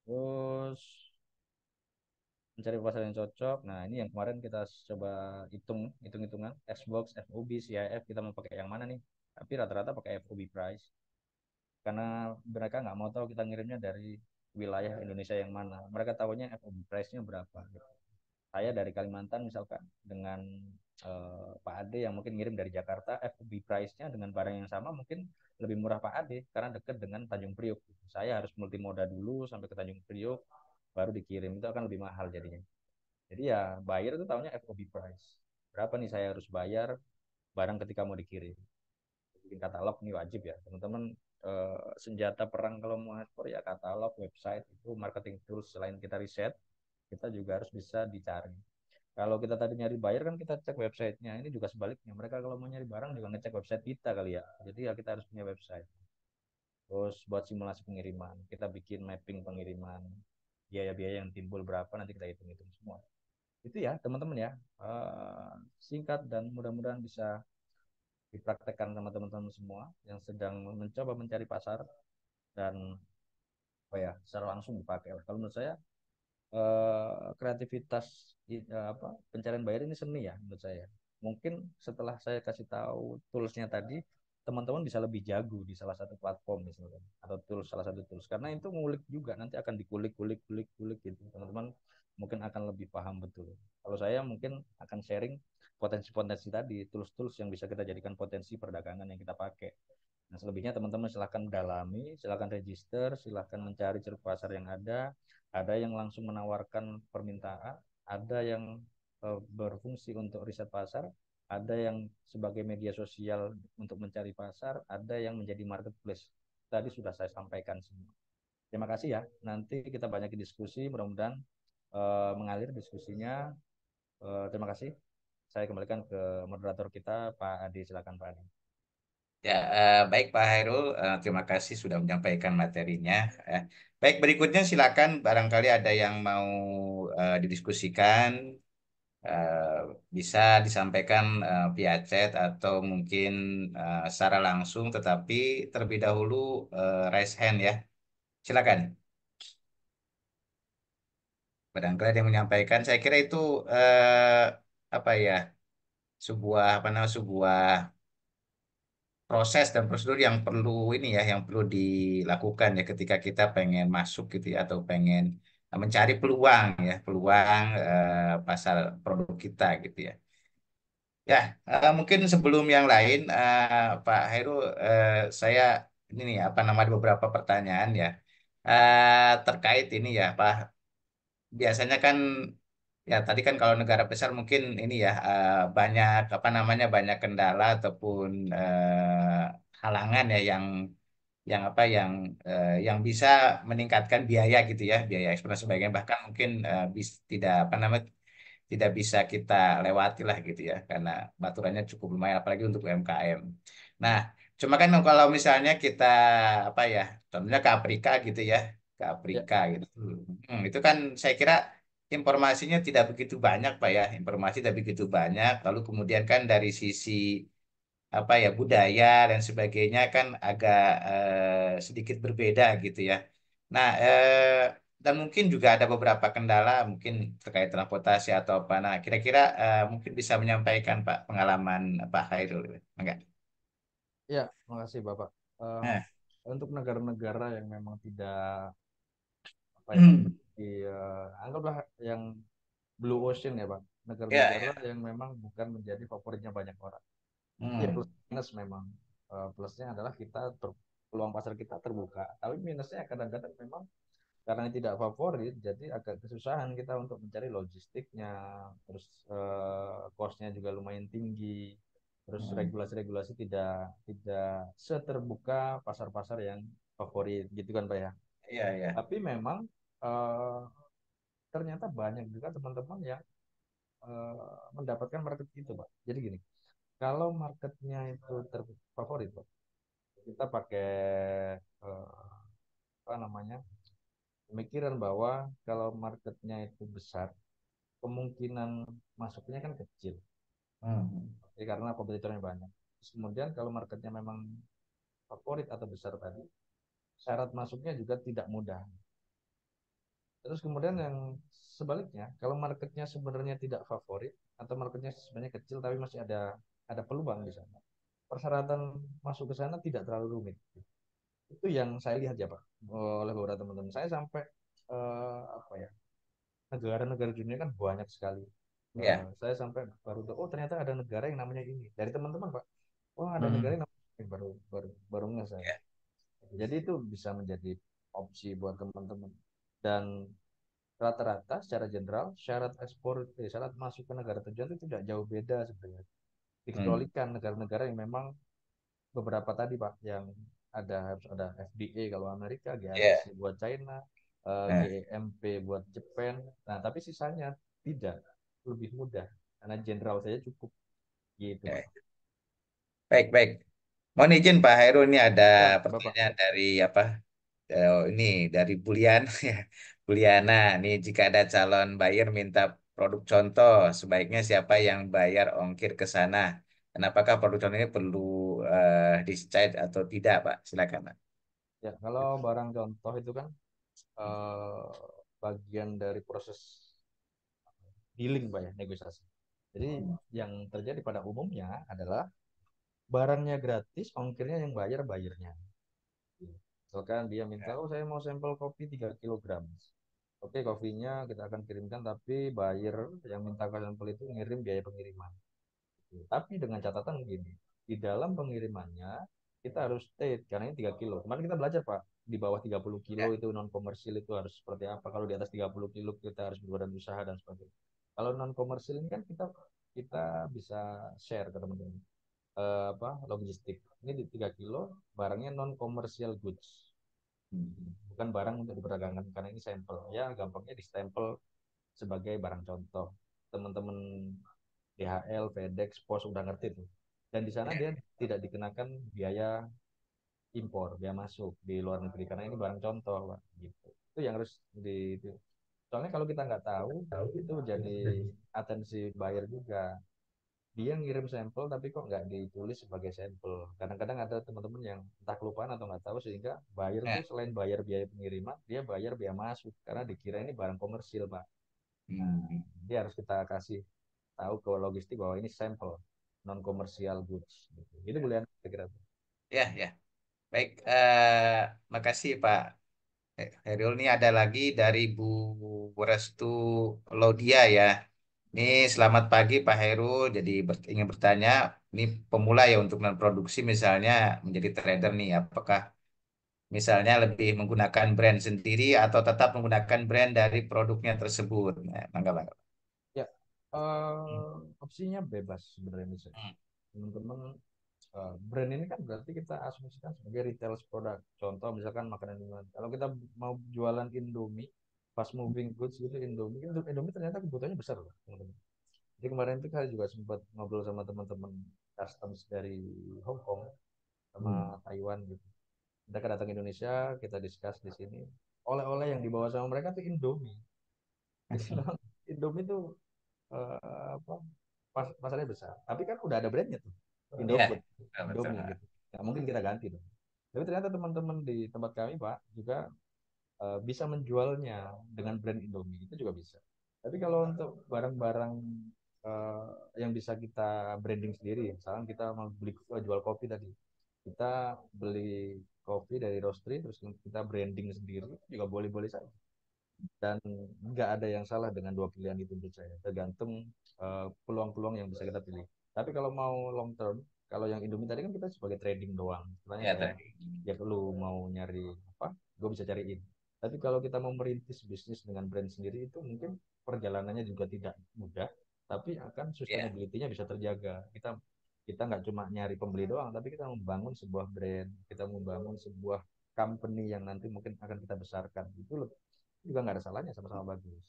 Terus mencari pasar yang cocok. Nah, ini yang kemarin kita coba hitung, hitung-hitungan. Xbox, FOB, CIF, kita mau pakai yang mana nih? Tapi rata-rata pakai FOB price karena mereka nggak mau tahu kita ngirimnya dari wilayah Indonesia yang mana mereka tahunya FOB price-nya berapa gitu. Saya dari Kalimantan misalkan dengan uh, Pak Ade yang mungkin ngirim dari Jakarta FOB price-nya dengan barang yang sama mungkin lebih murah Pak Ade karena dekat dengan Tanjung Priok. Saya harus multimoda dulu sampai ke Tanjung Priok baru dikirim. Itu akan lebih mahal jadinya. Jadi ya buyer itu tahunya FOB price. Berapa nih saya harus bayar barang ketika mau dikirim? Bikin katalog nih wajib ya. Teman-teman uh, senjata perang kalau mau ekspor ya katalog, website itu marketing tools selain kita riset, kita juga harus bisa dicari. Kalau kita tadi nyari buyer kan kita cek websitenya. Ini juga sebaliknya. Mereka kalau mau nyari barang juga ngecek website kita kali ya. Jadi ya kita harus punya website. Terus buat simulasi pengiriman, kita bikin mapping pengiriman, biaya-biaya yang timbul berapa nanti kita hitung-hitung semua. Itu ya teman-teman ya. Uh, singkat dan mudah-mudahan bisa dipraktekkan sama teman-teman semua yang sedang mencoba mencari pasar dan apa ya secara langsung dipakai. Kalau menurut saya eh, kreativitas eh, apa pencarian bayar ini seni ya menurut saya. Mungkin setelah saya kasih tahu toolsnya tadi teman-teman bisa lebih jago di salah satu platform misalnya atau tools salah satu tools karena itu ngulik juga nanti akan dikulik kulik kulik kulik gitu teman-teman mungkin akan lebih paham betul kalau saya mungkin akan sharing potensi-potensi tadi, tools-tools yang bisa kita jadikan potensi perdagangan yang kita pakai. Nah, selebihnya teman-teman silahkan dalami, silahkan register, silahkan mencari ceruk pasar yang ada. Ada yang langsung menawarkan permintaan, ada yang uh, berfungsi untuk riset pasar, ada yang sebagai media sosial untuk mencari pasar, ada yang menjadi marketplace. Tadi sudah saya sampaikan semua. Terima kasih ya. Nanti kita banyak diskusi, mudah-mudahan uh, mengalir diskusinya. Uh, terima kasih saya kembalikan ke moderator kita Pak Adi silakan Pak Adi ya uh, baik Pak Hairul uh, terima kasih sudah menyampaikan materinya uh, baik berikutnya silakan barangkali ada yang mau uh, didiskusikan uh, bisa disampaikan uh, via chat atau mungkin uh, secara langsung tetapi terlebih dahulu uh, raise hand ya. Silakan. Barangkali ada yang menyampaikan saya kira itu uh, apa ya sebuah apa namanya sebuah proses dan prosedur yang perlu ini ya yang perlu dilakukan ya ketika kita pengen masuk gitu ya atau pengen mencari peluang ya peluang uh, pasar produk kita gitu ya. Ya uh, mungkin sebelum yang lain uh, Pak Heru uh, saya ini nih apa namanya beberapa pertanyaan ya. Uh, terkait ini ya Pak. Biasanya kan Ya, tadi kan kalau negara besar mungkin ini ya uh, banyak apa namanya banyak kendala ataupun uh, halangan ya yang yang apa yang uh, yang bisa meningkatkan biaya gitu ya, biaya ekspor dan sebagainya bahkan mungkin uh, bis, tidak apa namanya tidak bisa kita lewati lah gitu ya karena baturannya cukup lumayan apalagi untuk UMKM. Nah, cuma kan kalau misalnya kita apa ya, contohnya ke Afrika gitu ya, ke Afrika ya. gitu. Hmm, itu kan saya kira informasinya tidak begitu banyak Pak ya, informasi tidak begitu banyak. Lalu kemudian kan dari sisi apa ya budaya dan sebagainya kan agak eh, sedikit berbeda gitu ya. Nah, eh, dan mungkin juga ada beberapa kendala mungkin terkait transportasi atau apa. Nah, kira-kira eh, mungkin bisa menyampaikan Pak pengalaman Pak Khairul, enggak? Ya, makasih Bapak. Um, eh. Untuk negara-negara yang memang tidak apa ya, hmm uh, anggaplah yang blue ocean ya bang. Negara-negara yeah, yeah. yang memang bukan menjadi favoritnya banyak orang. Hmm. ya plus minus memang uh, plusnya adalah kita ter, peluang pasar kita terbuka. Tapi minusnya kadang-kadang memang karena tidak favorit jadi agak kesusahan kita untuk mencari logistiknya. Terus uh, costnya juga lumayan tinggi. Terus hmm. regulasi-regulasi tidak tidak seterbuka pasar-pasar yang favorit. Gitu kan pak ya? Iya iya. Tapi memang uh, ternyata banyak juga teman-teman yang uh, mendapatkan market itu pak jadi gini kalau marketnya itu terfavorit pak kita pakai uh, apa namanya pemikiran bahwa kalau marketnya itu besar kemungkinan masuknya kan kecil Hmm. Jadi karena kompetitornya banyak. Terus kemudian kalau marketnya memang favorit atau besar tadi, syarat masuknya juga tidak mudah. Terus kemudian yang sebaliknya, kalau marketnya sebenarnya tidak favorit atau marketnya sebenarnya kecil tapi masih ada ada peluang di sana. Persyaratan masuk ke sana tidak terlalu rumit. Itu yang saya lihat ya Pak oleh beberapa teman-teman. Saya sampai eh, apa ya negara-negara dunia kan banyak sekali. Ya. Eh, saya sampai baru tahu, oh ternyata ada negara yang namanya ini dari teman-teman Pak. Wah ada Hmm. negara yang namanya ini. baru baru baru nggak saya. Ya. Jadi itu bisa menjadi opsi buat teman-teman. Dan rata-rata secara general syarat ekspor eh, syarat masuk ke negara tujuan itu tidak jauh beda sebenarnya dikecualikan negara-negara yang memang beberapa tadi pak yang ada harus ada FDA kalau Amerika GATC buat China eh, Nah. GMP buat Jepang nah tapi sisanya tidak lebih mudah karena general saja cukup gitu. Pak. Baik, baik. Mohon izin Pak Hairul, ini ada Ya, Bapak. pertanyaan dari apa? Eh, ini dari Bulian, ya. Buliana. Nih jika ada calon buyer minta produk contoh, sebaiknya siapa yang bayar ongkir ke sana? Dan apakah produk contoh ini perlu eh, discharge atau tidak, Pak? Silakan, Pak. Ya, kalau barang contoh itu kan eh, bagian dari proses dealing, Pak ya, negosiasi. Jadi yang terjadi pada umumnya adalah barangnya gratis, ongkirnya yang bayar bayarnya. Misalkan dia minta, oh saya mau sampel kopi 3 kg. Oke, kopinya kita akan kirimkan, tapi buyer yang minta sampel itu ngirim biaya pengiriman. Tapi dengan catatan begini, di dalam pengirimannya kita harus state karena ini 3 kilo. Kemarin kita belajar Pak, di bawah 30 kilo itu non komersil itu harus seperti apa. Kalau di atas 30 kilo kita harus berbadan usaha dan sebagainya. Kalau non komersil ini kan kita kita bisa share ke teman-teman. Eh, apa logistik. Ini di 3 kilo barangnya non commercial goods. Bukan barang untuk diperdagangkan karena ini sampel. Ya, gampangnya di stempel sebagai barang contoh. Teman-teman DHL, FedEx, Pos udah ngerti tuh. Dan di sana dia tidak dikenakan biaya impor, biaya masuk di luar negeri karena ini barang contoh, Pak. Gitu. Itu yang harus di itu. Soalnya kalau kita nggak tahu, itu jadi atensi buyer juga. Dia ngirim sampel tapi kok nggak ditulis sebagai sampel. Kadang-kadang ada teman-teman yang entah kelupaan atau nggak tahu sehingga buyer Ya. tuh selain bayar biaya pengiriman, dia bayar biaya masuk karena dikira ini barang komersil, Pak. Hmm. Dia harus kita kasih tahu ke logistik bahwa ini sampel non komersial goods. Gitu. Itu boleh kira-kira. Ya, ya. Baik, eh, makasih Pak Herul. Ini ada lagi dari Bu Restu Laudia ya. Ini selamat pagi Pak Heru. Jadi ber- ingin bertanya, ini pemula ya untuk non produksi misalnya menjadi trader nih, apakah misalnya lebih menggunakan brand sendiri atau tetap menggunakan brand dari produknya tersebut? Nah, mangga, mangga. Eh, opsinya bebas sebenarnya bisa. Hmm. Teman-teman eh, brand ini kan berarti kita asumsikan sebagai retail produk. Contoh misalkan makanan minuman. Kalau kita mau jualan Indomie, fast moving goods gitu Indomie, Indo- Indomie ternyata kebutuhannya besar loh, teman-teman. Jadi kemarin itu saya juga sempat ngobrol sama teman-teman customs dari Hong Kong sama Taiwan gitu. Mereka datang ke Indonesia, kita discuss di sini. Oleh-oleh yang dibawa sama mereka tuh Indomie. Indomie tuh eh, apa pas pasarnya besar. Tapi kan udah ada brandnya tuh. Betul, Indomie betul. gitu. Nggak mungkin kita ganti dong. Tapi ternyata teman-teman di tempat kami Pak juga eh, bisa menjualnya dengan brand Indomie itu juga bisa. Tapi kalau untuk barang-barang eh, yang bisa kita branding sendiri, misalnya kita mau beli jual kopi tadi, kita beli kopi dari roastery terus kita branding sendiri juga boleh-boleh saja. Dan nggak ada yang salah dengan dua pilihan itu menurut saya. Tergantung eh, peluang-peluang yang bisa kita pilih. Tapi kalau mau long term kalau yang Indomie tadi kan kita sebagai trading doang. Istilahnya Ya, tadi. ya lu mau nyari apa gue bisa cariin tapi kalau kita mau merintis bisnis dengan brand sendiri itu mungkin perjalanannya juga tidak mudah tapi akan sustainability-nya bisa terjaga. Kita kita nggak cuma nyari pembeli doang tapi kita membangun sebuah brand kita membangun sebuah company yang nanti mungkin akan kita besarkan. Itu juga nggak ada salahnya sama-sama bagus.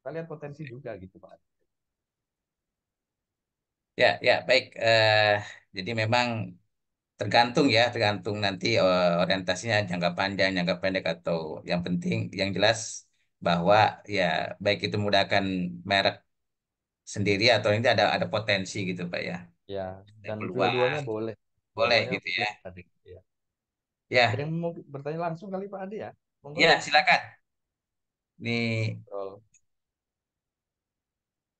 Kita lihat potensi juga gitu pak. Ya, ya, baik. Eh, jadi memang tergantung ya, tergantung nanti eh, orientasinya jangka panjang, jangka pendek atau yang penting, yang jelas bahwa ya baik itu menggunakan merek sendiri atau ini ada ada potensi gitu Pak ya, Ya, ada dan dua-duanya boleh. boleh gitu ya. tadi. Ya. Ada Ya, yang mau bertanya langsung kali Pak Adi ya? Monggo. ya silakan. Nih,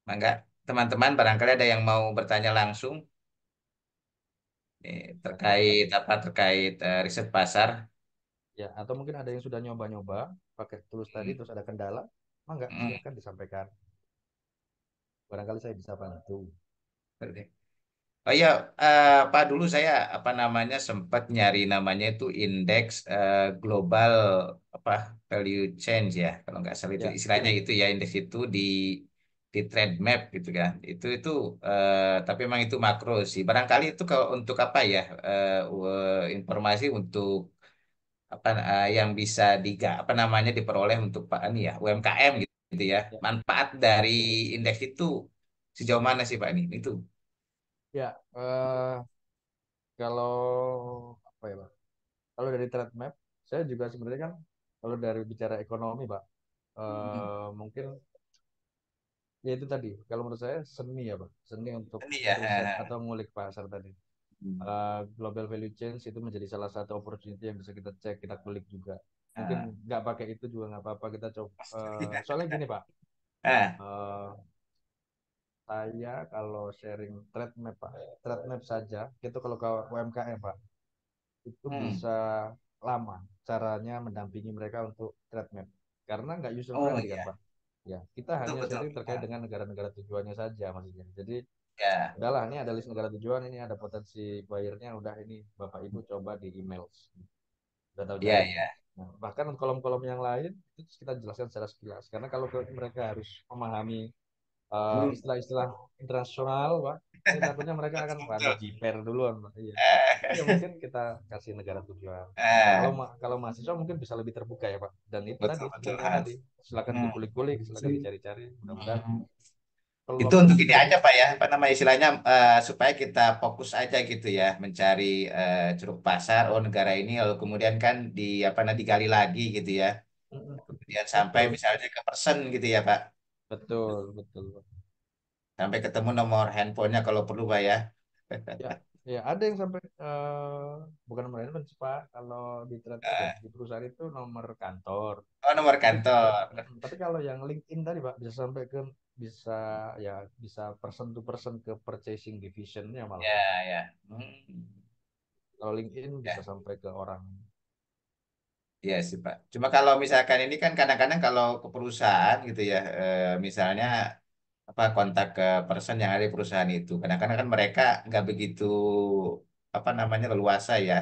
mangga teman-teman barangkali ada yang mau bertanya langsung terkait apa terkait eh, riset pasar. Ya, atau mungkin ada yang sudah nyoba-nyoba pakai tools tadi Hmm. terus ada kendala, mangga Hmm. silakan disampaikan. Barangkali saya bisa bantu. Oh iya, eh, Pak dulu saya apa namanya sempat nyari namanya itu indeks eh, global apa value change ya kalau nggak salah itu Ya. istilahnya itu ya indeks itu di di trade map gitu kan. Itu itu eh, tapi memang itu makro sih. Barangkali itu kalau untuk apa ya eh, w- informasi untuk apa eh, yang bisa diga apa namanya diperoleh untuk Pak ini ya UMKM gitu, gitu ya. Manfaat dari indeks itu sejauh mana sih Pak ini? Itu. Ya, eh, kalau apa ya, Pak? Kalau dari trade map, saya juga sebenarnya kan kalau dari bicara ekonomi, Pak, Hmm. eh, mungkin ya itu tadi. Kalau menurut saya seni ya, Pak, seni untuk ini ya atau ngulik pasar tadi. Hmm. Eh, global value change itu menjadi salah satu opportunity yang bisa kita cek, kita kulik juga. Mungkin Ah. nggak pakai itu juga nggak apa-apa kita coba. eh, soalnya gini, Pak, Ah, eh, saya kalau sharing trade map, Pak, trade map saja, itu kalau ke UMKM, Pak, itu hmm. bisa lama caranya mendampingi mereka untuk trade map karena nggak user Oh friendly kan iya, pak ya kita betul hanya betul. sharing terkait Ah, dengan negara-negara tujuannya saja maksudnya. Jadi Ya, udahlah ini ada list negara tujuan ini ada potensi buyernya udah ini bapak ibu coba di email udah tahu ya, jalan. ya. nah, bahkan kolom-kolom yang lain itu kita jelaskan secara sekilas. Karena kalau mereka harus memahami eh, Hmm. istilah-istilah internasional pak ini takutnya mereka akan pada jiper duluan pak. Iya. Eh, ya mungkin kita kasih negara tujuan. eh, Kalau ma- kalau mahasiswa mungkin bisa lebih terbuka ya Pak. Dan itu betul tadi betul. tadi silakan Hmm. dikulik-kulik, silakan dicari-cari. Mudah-mudahan Hmm. peluang Itu untuk ini aja Pak ya, apa nama istilahnya eh, supaya kita fokus aja gitu ya mencari eh, ceruk pasar. Oh negara ini lalu kemudian kan di apa nanti digali lagi gitu ya. Kemudian sampai betul, misalnya ke persen gitu ya Pak. betul, betul. Sampai ketemu nomor handphonenya kalau perlu Pak ya. Ya, ya ada yang sampai eh, bukan nomor handphone sih, Pak. Kalau di Eh, di perusahaan itu nomor kantor. Oh nomor kantor. mm, tapi kalau yang LinkedIn tadi Pak bisa sampai ke bisa ya bisa person to person ke purchasing divisionnya malah. Ya ya. Hmm. Kalau LinkedIn bisa Ya. sampai ke orang. Iya sih Pak. Cuma kalau misalkan ini kan kadang-kadang kalau ke perusahaan gitu ya, eh, misalnya apa kontak ke person yang ada di perusahaan itu, kadang-kadang kan mereka nggak begitu apa namanya leluasa ya,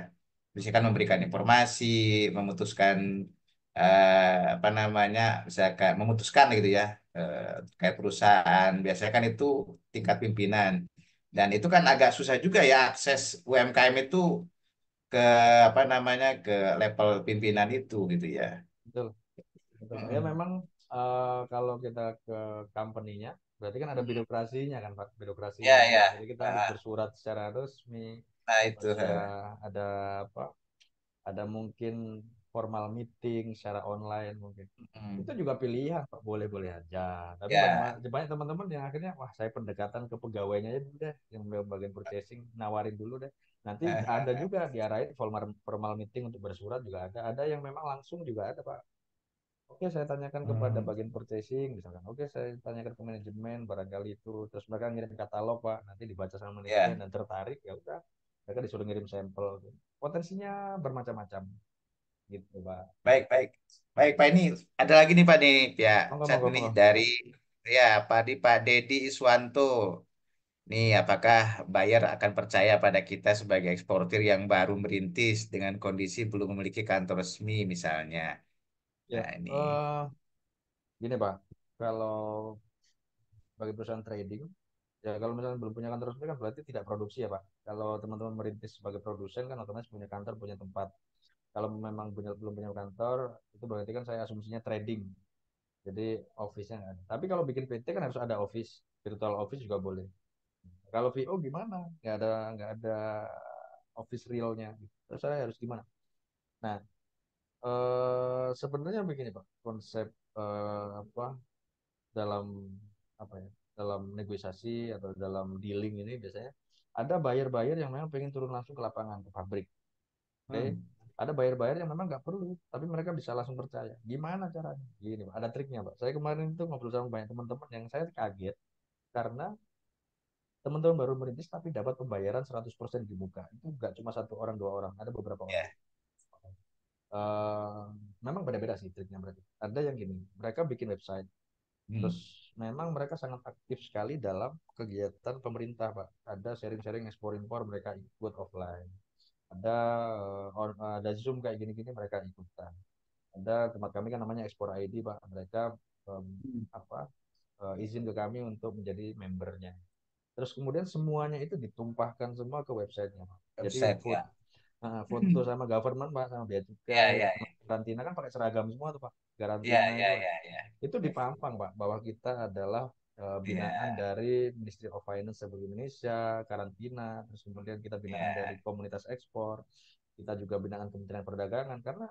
misalkan memberikan informasi, memutuskan eh, apa namanya, misalkan memutuskan gitu ya, eh, kayak perusahaan. Biasanya kan itu tingkat pimpinan, dan itu kan agak susah juga ya akses UMKM itu ke apa namanya ke level pimpinan itu gitu ya. Betul. Betul. Ya memang eh, kalau kita ke company-nya berarti kan ada birokrasinya kan Pak, Ya birokrasinya. ya. Jadi kita harus Ah, bersurat secara resmi, Nah itu. ah. ada apa? Ada mungkin formal meeting secara online mungkin. Mm. Itu juga pilihan Pak, boleh-boleh aja. Tapi Ya. banyak banyak teman-teman yang akhirnya wah saya pendekatan ke pegawainya aja dulu deh, yang bagian purchasing nawarin dulu deh. Nanti ada juga diarahin formal formal meeting untuk bersurat juga ada. Ada yang memang langsung juga ada Pak. Oke, saya tanyakan kepada Hmm. bagian purchasing, misalkan. Oke, saya tanyakan ke manajemen, barangkali itu. Terus mereka ngirim katalog, Pak. Nanti dibaca sama manajemen Ya. dan tertarik, ya udah. Mereka disuruh ngirim sampel. Potensinya bermacam-macam, gitu, Pak. Baik baik baik Pak ini ada lagi nih Pak nih ya chat nih dari ya Pak di Pak Dedi Iswanto. Nih apakah buyer akan percaya pada kita sebagai eksportir yang baru merintis dengan kondisi belum memiliki kantor resmi misalnya. Ya, Nah ini. eh gini, Pak. Kalau bagi perusahaan trading, ya kalau misalnya belum punya kantor resmi kan berarti tidak produksi ya, Pak. Kalau teman-teman merintis sebagai produsen kan otomatis punya kantor, punya tempat. Kalau memang punya, belum punya kantor, itu berarti kan saya asumsinya trading. Jadi office-nya nggak ada. Tapi kalau bikin PT kan harus ada office, virtual office juga boleh. Kalau VO gimana? Nggak ada nggak ada office realnya terus saya harus gimana nah eh, sebenarnya begini pak konsep eh, apa dalam apa ya dalam negosiasi atau dalam dealing ini biasanya ada buyer-buyer yang memang pengen turun langsung ke lapangan ke pabrik. Oke? Hmm. ada buyer-buyer yang memang nggak perlu tapi mereka bisa langsung percaya. Gimana caranya? Gini pak ada triknya pak. Saya kemarin itu ngobrol sama banyak teman-teman yang saya kaget karena teman-teman baru merintis tapi dapat pembayaran 100% di muka. Itu nggak cuma satu orang dua orang ada beberapa orang Memang beda-beda sih triknya berarti. Ada yang gini mereka bikin website Hmm. terus memang mereka sangat aktif sekali dalam kegiatan pemerintah pak. Ada sharing-sharing ekspor impor mereka ikut offline. Ada on- ada zoom kayak gini-gini mereka ikutan. Ada tempat kami kan namanya ekspor ID pak. Mereka em, apa eh, izin ke kami untuk menjadi membernya. Terus kemudian semuanya itu ditumpahkan semua ke websitenya Pak. jadi Website foto, ya. Nah, foto sama government pak sama bea Ya, cukai ya, sama karantina kan pakai seragam semua tuh pak. Ya, karantina ya, itu ya, ya. itu dipampang pak bahwa kita adalah eh, binaan Ya, dari Ministry of Finance Republik Indonesia karantina terus kemudian kita binaan ya, dari komunitas ekspor kita juga binaan Kementerian Perdagangan karena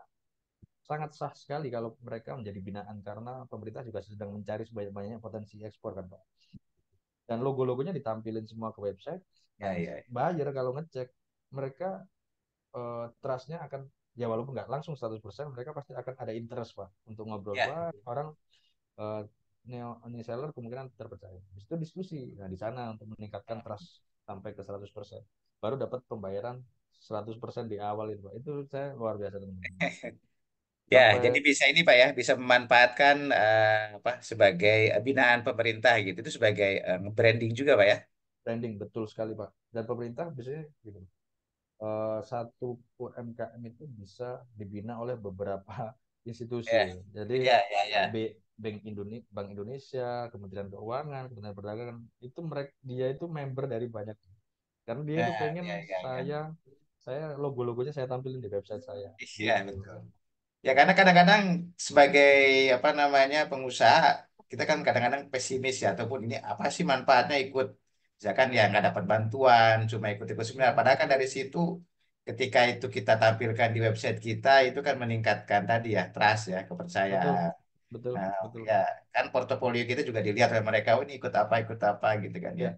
sangat sah sekali kalau mereka menjadi binaan karena pemerintah juga sedang mencari sebanyak-banyaknya potensi ekspor kan pak. Dan logo-logonya ditampilin semua ke website ya, nah ya. buyer kalau ngecek. Mereka eh, trustnya akan ya walaupun nggak langsung 100% mereka pasti akan ada interest pak untuk ngobrol Ya. wah orang eh, neo ini seller kemungkinan terpercaya itu diskusi nah di sana untuk meningkatkan trust sampai ke 100% baru dapat pembayaran 100% di awal itu pak itu saya luar biasa teman-teman Ya, jadi bisa ini Pak ya, bisa memanfaatkan eh, apa sebagai binaan pemerintah gitu. Itu sebagai eh, branding juga Pak ya. branding betul sekali pak dan pemerintah biasanya gitu eh, satu UMKM itu bisa dibina oleh beberapa institusi Ya, jadi ya, ya, ya. B- Bank Indonesia, Bank Indonesia, Kementerian Keuangan, Kementerian Perdagangan, itu mereka dia itu member dari banyak. Karena dia itu Ya, pengen ya, ya, ya. saya saya logo-logonya saya tampilin di website saya. Iya, Gitu. betul. Ya karena kadang-kadang sebagai apa namanya pengusaha kita kan kadang-kadang pesimis ya ataupun ini apa sih manfaatnya ikut misalkan ya nggak dapat bantuan cuma ikut-ikut seminar padahal kan dari situ ketika itu kita tampilkan di website kita itu kan meningkatkan tadi ya trust ya betul, kepercayaan betul, Nah, betul. ya kan portofolio kita juga dilihat oleh mereka oh ini ikut apa ikut apa gitu kan ya Ya,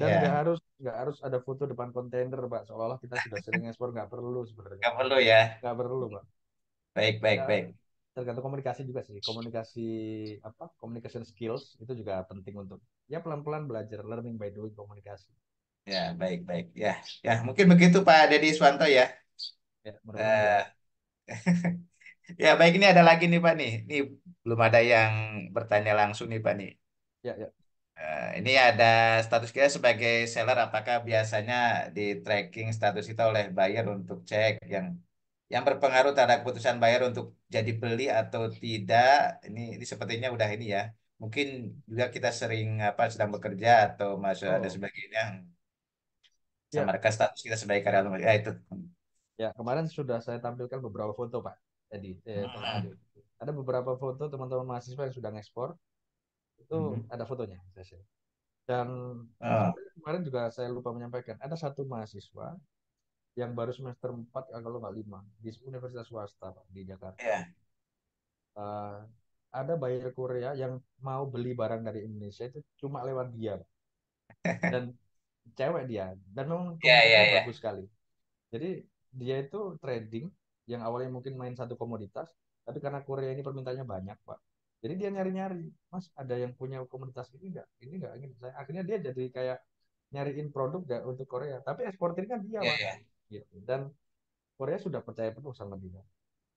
dan ya nggak harus nggak harus ada foto depan kontainer, Pak. Seolah-olah kita sudah sering ekspor, nggak perlu sebenarnya. nggak perlu ya Nggak perlu, Pak. baik baik Ya, baik tergantung komunikasi juga sih. Komunikasi apa? Communication skills itu juga penting untuk ya pelan-pelan belajar learning by doing komunikasi. ya baik baik ya ya mungkin begitu Pak Deddy Swanto ya Ya, bisa. Ya, baik ini ada lagi nih Pak nih. Ini belum ada yang bertanya langsung nih Pak nih. Ya, ya. Eh, ini ada status kita sebagai seller apakah biasanya di tracking status kita oleh buyer untuk cek yang yang berpengaruh terhadap keputusan buyer untuk jadi beli atau tidak. Ini ini sepertinya udah ini ya. Mungkin juga kita sering apa sedang bekerja atau masih ada Oh, sebagainya ya. samarkan status kita sebagai karyawan. Ya itu. Ya, kemarin sudah saya tampilkan beberapa foto, Pak. Jadi, eh, Hmm. Ada beberapa foto teman-teman mahasiswa yang sudah ngekspor, itu Hmm. ada fotonya. Dan Oh, kemarin juga saya lupa menyampaikan, ada satu mahasiswa yang baru semester 4 kalau nggak 5 di universitas swasta Pak, di Jakarta. ya. Eh, ada buyer Korea yang mau beli barang dari Indonesia itu cuma lewat dia, Pak. Dan cewek dia, dan memang ya, komunikasinya ya. bagus sekali. Jadi dia itu trading yang awalnya mungkin main satu komoditas, tapi karena Korea ini permintaannya banyak, Pak. Jadi dia nyari-nyari, Mas, ada yang punya komoditas ini enggak? Ini enggak ini. Saya akhirnya dia jadi kayak nyariin produk untuk Korea, tapi eksportir kan dia, Ya, Pak. ya. Gitu. Dan Korea sudah percaya penuh sama dia.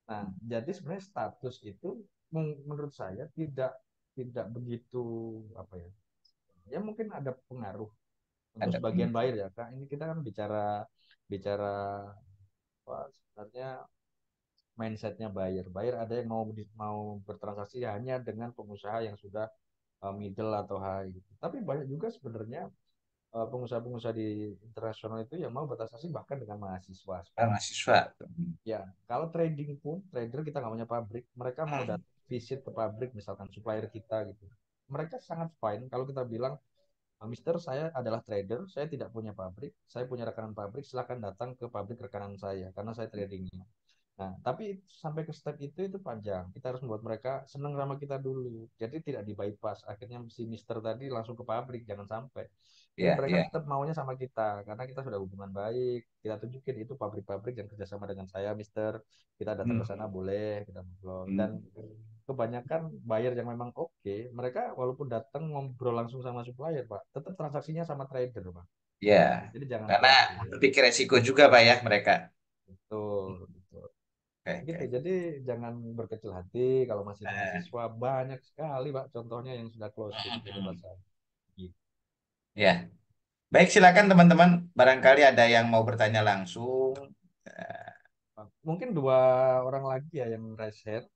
Nah, jadi sebenarnya status itu men- menurut saya tidak tidak begitu apa ya? Ya mungkin ada pengaruh untuk Ada. sebagian buyer ya, Kak. Ini kita kan bicara bicara apa, sebenarnya mindsetnya buyer. Buyer ada yang mau mau bertransaksi hanya dengan pengusaha yang sudah uh, middle atau high gitu. Tapi banyak juga sebenarnya pengusaha-pengusaha di internasional itu yang mau bertransaksi bahkan dengan mahasiswa. Ah, mahasiswa. Ya, kalau trading pun trader kita nggak punya pabrik, mereka mau Hmm. datang visit ke pabrik misalkan supplier kita gitu. Mereka sangat fine kalau kita bilang Mister, saya adalah trader, saya tidak punya pabrik, saya punya rekanan pabrik, silakan datang ke pabrik rekanan saya karena saya tradingnya. Nah, tapi sampai ke step itu itu panjang. Kita harus membuat mereka senang sama kita dulu. Jadi tidak di bypass. Akhirnya si Mister tadi langsung ke pabrik, jangan sampai. Ya, mereka ya. tetap maunya sama kita karena kita sudah hubungan baik. Kita tunjukin itu pabrik-pabrik yang kerjasama dengan saya, Mister. Kita datang ke sana Hmm. boleh, kita ngobrol. Hmm. Dan kebanyakan buyer yang memang oke, mereka walaupun datang ngobrol langsung sama supplier, Pak, tetap transaksinya sama trader, Pak. Ya, Jadi jangan karena khawatir. berpikir resiko juga Pak ya mereka. Betul, betul. Oke, Gitu, jadi jangan berkecil hati kalau masih Eh, mahasiswa banyak sekali Pak contohnya yang sudah closing di tempat saya. Ya, baik silakan teman-teman. Barangkali ada yang mau bertanya langsung. Eh. Mungkin dua orang lagi ya yang raise hand,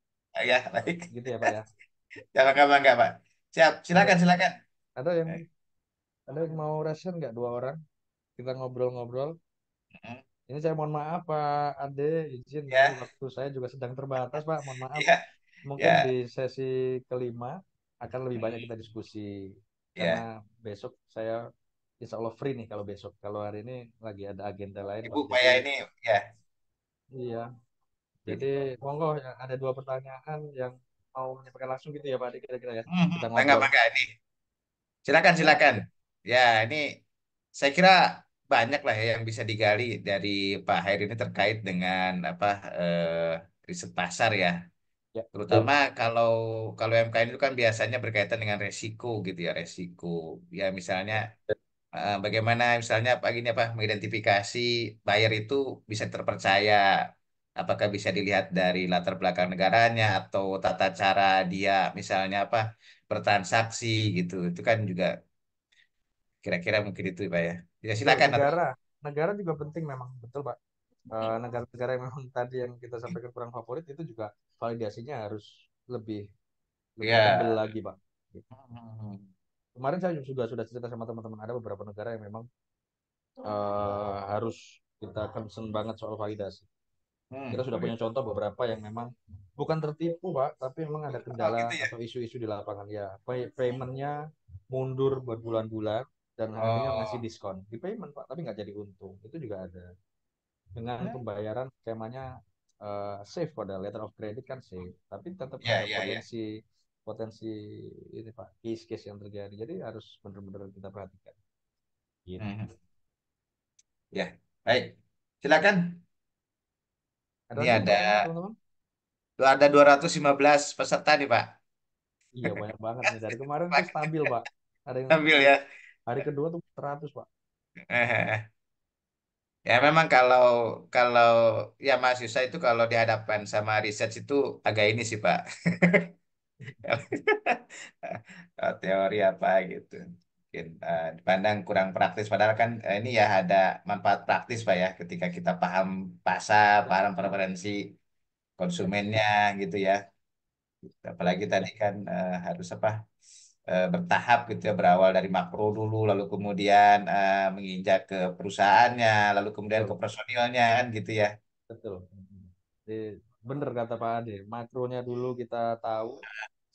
Ya, baik. gitu ya Pak ya. Jangan bangga enggak Pak. Siap, silakan silakan. ada yang ada yang mau raise hand nggak dua orang? Kita ngobrol-ngobrol. Ini saya mohon maaf Pak Ade, izin Ya, waktu saya juga sedang terbatas Pak, mohon maaf. ya, Mungkin ya, di sesi kelima akan lebih banyak kita diskusi ya. karena besok saya insya Allah free nih kalau besok. Kalau hari ini lagi ada agenda lain. Ibu Maya ini ya. iya, jadi monggo ya, ada dua pertanyaan yang mau menyampaikan langsung gitu ya Pak Ade kira-kira ya. Hmm, Kita bangga ngobrol. bangga ini. Silakan silakan. Ya, ini saya kira banyak lah ya yang bisa digali dari Pak Hair ini terkait dengan apa eh, riset pasar ya. Ya, Terutama kalau kalau MKN itu kan biasanya berkaitan dengan resiko gitu ya, resiko. Ya misalnya eh, bagaimana misalnya apa gini apa mengidentifikasi buyer itu bisa terpercaya. Apakah bisa dilihat dari latar belakang negaranya atau tata cara dia misalnya apa bertransaksi gitu. Itu kan juga kira-kira mungkin itu Pak ya. Ya betul silakan atau negara. Negara juga penting memang, betul Pak. Eh, negara-negara yang memang tadi yang kita sampaikan kurang favorit itu juga validasinya harus lebih lebih tebel ya. lagi Pak. Gitu. Hmm. Kemarin saya juga sudah cerita sama teman-teman ada beberapa negara yang memang eh, harus kita concern banget soal validasi. Hmm. Kita sudah punya contoh beberapa yang memang bukan tertipu Pak, tapi memang ada Oh gitu kendala ya. atau isu-isu di lapangan ya. Pay- Paymentnya mundur berbulan-bulan dan akhirnya ngasih Oh. diskon di payment Pak, tapi nggak jadi untung. Itu juga ada. Dengan Ya, pembayaran skemanya eh, safe pada letter of credit kan safe, tapi tetap ya, ada ya. ya. potensi potensi ini Pak, case case yang terjadi. Jadi harus benar-benar kita perhatikan. Gitu. Hmm. Ya, baik. Silakan. Ada Ini ada teman-teman? ada 215 peserta nih, Pak. Iya banyak banget nih. Dari kemarin tuh stabil Pak. Ada yang ambil ya. hari kedua tuh 100 Pak. Ya memang kalau kalau ya mahasiswa itu kalau dihadapkan sama research itu agak ini sih, Pak. Kalau Teori apa gitu. Mungkin eh, dipandang kurang praktis padahal kan eh, ini ya ada manfaat praktis, Pak ya, ketika kita paham pasar, paham preferensi konsumennya gitu ya. Apalagi tadi kan eh, harus apa eh, bertahap gitu ya berawal dari makro dulu lalu kemudian eh, menginjak ke perusahaannya lalu kemudian ke personilnya kan gitu ya betul. Jadi, bener kata Pak Ade, makronya dulu kita tahu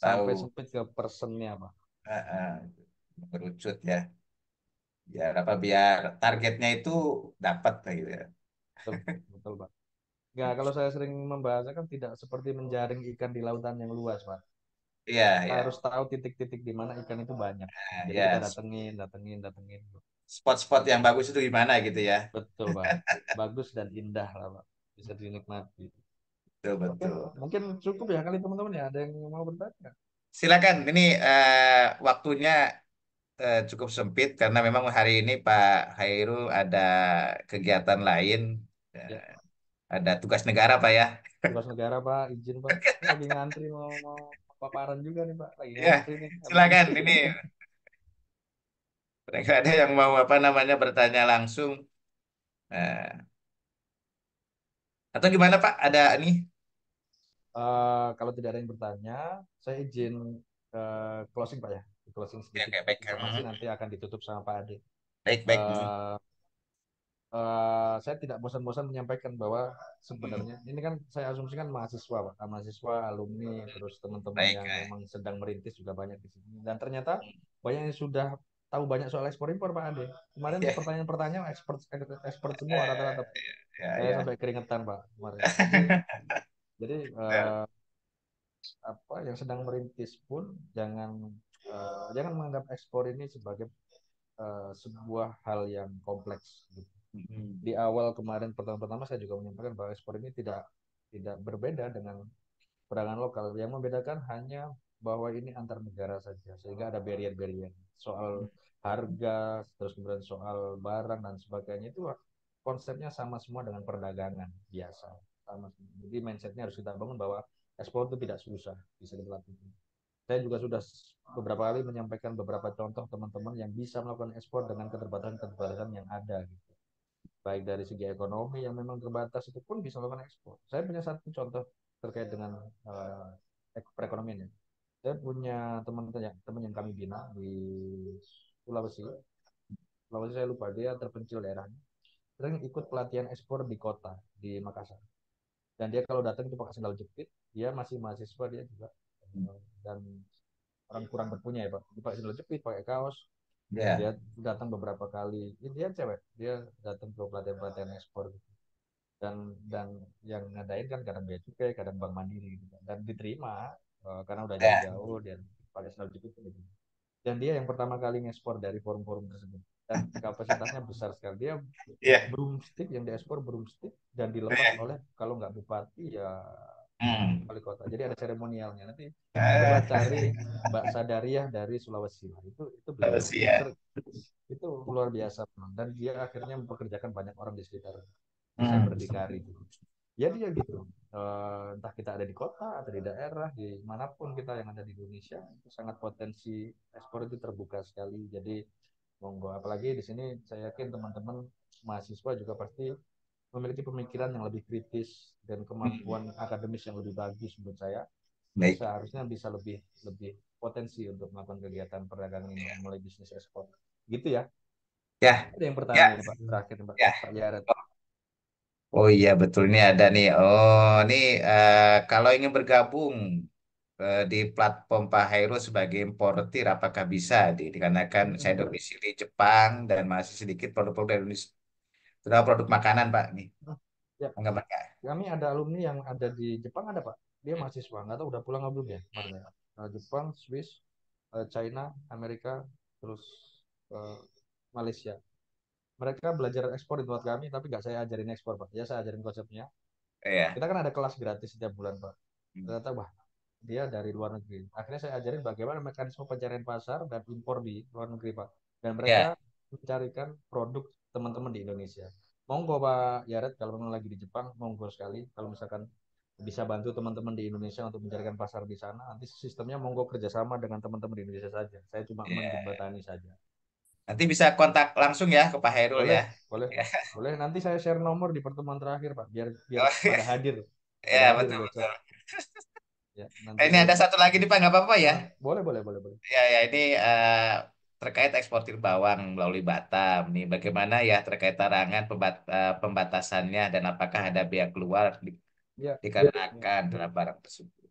sampai tahu sempit ke personnya Pak. eh, berucut ya biar apa biar targetnya itu dapat gitu ya Betul, betul Pak. Nggak, kalau saya sering membahasnya kan tidak seperti menjaring ikan di lautan yang luas Pak. Iya Kita ya harus tahu titik-titik di mana ikan itu banyak. Nah, Jadi ya kita datengin, datengin, datengin. spot-spot yang bagus itu gimana gitu ya Betul Pak. Bagus dan indah lah Pak. Bisa dinikmati. betul betul mungkin cukup ya kali teman-teman ya. Ada yang mau bertanya? silakan ini eh, waktunya eh, cukup sempit karena memang hari ini Pak Hairul ada kegiatan lain Ya, ada tugas negara Pak ya tugas negara Pak, izin Pak. Lagi ngantri mau mau paparan juga nih Pak. Lagi Ya. Habis silakan. ini. Ini mereka ada yang mau apa namanya bertanya langsung. Nah, atau gimana Pak? Ada nih? Eh, kalau tidak ada yang bertanya, saya izin eh, closing Pak ya. Closing Ya, sedikit oke, baik. Hmm, nanti akan ditutup sama Pak Ade. Baik, baik. Hmm, Eh, eh, saya tidak bosan-bosan menyampaikan bahwa hmm, sebenarnya ini kan saya asumsikan mahasiswa Pak, mahasiswa, alumni, terus teman-teman yang memang sedang merintis juga banyak di sini. Dan ternyata Hmm, banyak yang sudah tahu banyak soal ekspor impor Pak Ade. Kemarin Ya. pertanyaan-pertanyaan expert expert semua rata-rata. Ya, Saya ya. sampai keringetan Pak kemarin. Jadi, jadi Ya. eh, apa yang sedang merintis pun jangan eh, jangan menganggap ekspor ini sebagai eh, sebuah hal yang kompleks. gitu. Di awal kemarin pertama-pertama saya juga menyampaikan bahwa ekspor ini tidak tidak berbeda dengan perdagangan lokal. Yang membedakan hanya bahwa ini antar negara saja, sehingga ada barrier-barrier soal harga, terus kemudian soal barang dan sebagainya itu konsepnya sama semua dengan perdagangan biasa. Sama. Jadi mindsetnya harus kita bangun bahwa ekspor itu tidak susah, bisa dilakukan. Saya juga sudah beberapa kali menyampaikan beberapa contoh teman-teman yang bisa melakukan ekspor dengan keterbatasan-keterbatasan yang ada gitu. Baik dari segi ekonomi yang memang terbatas itu pun bisa melakukan ekspor. Saya punya satu contoh terkait dengan uh, perekonomian ya. Saya punya teman ya, teman yang kami bina di Sulawesi. Sulawesi saya lupa dia terpencil daerahnya. Sering ikut pelatihan ekspor di kota di Makassar. Dan dia kalau datang itu pakai sandal jepit, dia masih mahasiswa dia juga dan orang kurang berpunya ya pak dia pakai sandal jepit pakai kaos Ya. dia datang beberapa kali dia cewek dia datang ke pelatihan pelatihan ekspor gitu dan dan yang ngadain kan kadang bea cukai kadang bank mandiri gitu kan. dan diterima eh, karena udah Ya. jauh-jauh dan pakai sandal jepit gitu. dan dia yang pertama kali ngekspor dari forum-forum tersebut dan kapasitasnya besar sekali dia Ya. broomstick yang diekspor broomstick dan dilepas Ya. oleh kalau nggak bupati ya Hmm. wali kota. Jadi ada seremonialnya. Nanti Eh, coba cari Mbak Sadariah dari Sulawesi. Itu itu beliau. Sulawesi, ya. Itu luar biasa memang. dan dia akhirnya mempekerjakan banyak orang di sekitar Hmm. berdikari. Ya dia gitu. Eh, entah kita ada di kota atau di daerah, di mana pun kita yang ada di Indonesia, itu sangat potensi ekspor itu terbuka sekali. Jadi monggo. Apalagi di sini saya yakin teman-teman mahasiswa juga pasti memiliki pemikiran yang lebih kritis dan kemampuan akademis yang lebih bagus menurut saya Baik. seharusnya bisa lebih lebih potensi untuk melakukan kegiatan perdagangan ini mulai bisnis ekspor gitu ya Ya. ada yang pertanyaan nih, pak terakhir nih, pak Ya. Pak Jared Oh iya betul ini ada nih. Oh ini eh, kalau ingin bergabung eh, di platform Pak Hairul sebagai importir, apakah bisa? Di, dikarenakan saya domisili Jepang dan masih sedikit produk-produk dari Indonesia. Terutama produk makanan Pak nih. Ya. Kami ada alumni yang ada di Jepang ada pak. Dia mahasiswa. Nggak tahu udah pulang atau belum ya ya. Eh, Jepang Swiss eh, China Amerika terus eh, Malaysia. Mereka belajar ekspor di tempat kami tapi nggak saya ajarin ekspor pak. Ya saya ajarin konsepnya. Iya. kita kan ada kelas gratis setiap bulan pak. Hmm. ternyata wah dia dari luar negeri. Akhirnya saya ajarin bagaimana mekanisme pencarian pasar dan impor di luar negeri pak. Dan mereka mencarikan produk teman-teman di Indonesia. Monggo pak Yaret kalau memang lagi di Jepang monggo sekali. Kalau misalkan bisa bantu teman-teman di Indonesia untuk mencarikan pasar di sana nanti sistemnya monggo kerjasama dengan teman-teman di Indonesia saja. Saya cuma Iya. menjembatani saja. Nanti bisa kontak langsung ya ke Pak Hairul boleh ya. boleh. Ya. boleh nanti saya share nomor di pertemuan terakhir pak biar biar Oh, pada hadir. Ya pada betul ya nanti Eh, Ini saya- ada satu lagi nih Pak, nggak apa-apa ya? boleh boleh boleh boleh. Ya, ya ini eh, terkait eksportir bawang melalui Batam. Nih, bagaimana ya terkait larangan pembat- eh, pembatasannya dan apakah ada biaya keluar di- ya dikarenakan terhadap barang tersebut?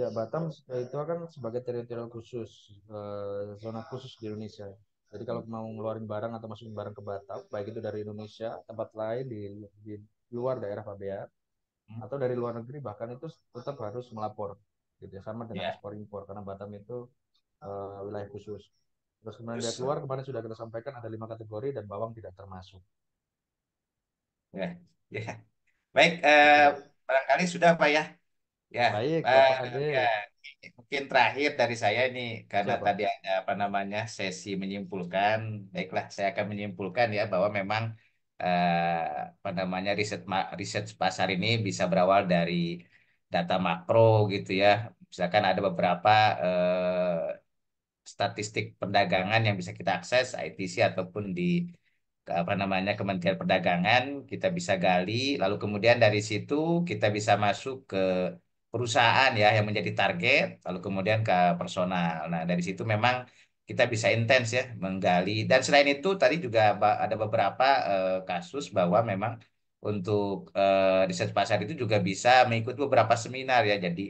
Ya, Batam eh, itu kan sebagai teritorial khusus, eh, zona khusus di Indonesia. Jadi kalau mau ngeluarin barang atau masukin barang ke Batam, baik itu dari Indonesia, tempat lain di, di luar daerah Pabean, Hmm. atau dari luar negeri, bahkan itu tetap harus melapor, gitu ya, sama dengan Ya. ekspor impor, karena Batam itu eh, wilayah khusus. Terus kemudian dia keluar, kemarin sudah kita sampaikan ada lima kategori dan bawang tidak termasuk. Ya, ya. Baik, eh, barangkali sudah Pak ya. Ya, Baik, eh, Ade. ya, mungkin terakhir dari saya ini karena Siapa? tadi ada apa namanya sesi menyimpulkan, baiklah saya akan menyimpulkan ya bahwa memang eh, apa namanya riset riset pasar ini bisa berawal dari data makro gitu ya. Misalkan ada beberapa eh, statistik perdagangan yang bisa kita akses ITC ataupun di apa namanya Kementerian Perdagangan kita bisa gali. Lalu kemudian dari situ kita bisa masuk ke perusahaan ya yang menjadi target lalu kemudian ke personal. Nah dari situ memang kita bisa intens ya menggali. Dan selain itu tadi juga ada beberapa eh, kasus bahwa memang untuk eh, riset pasar itu juga bisa mengikuti beberapa seminar ya. Jadi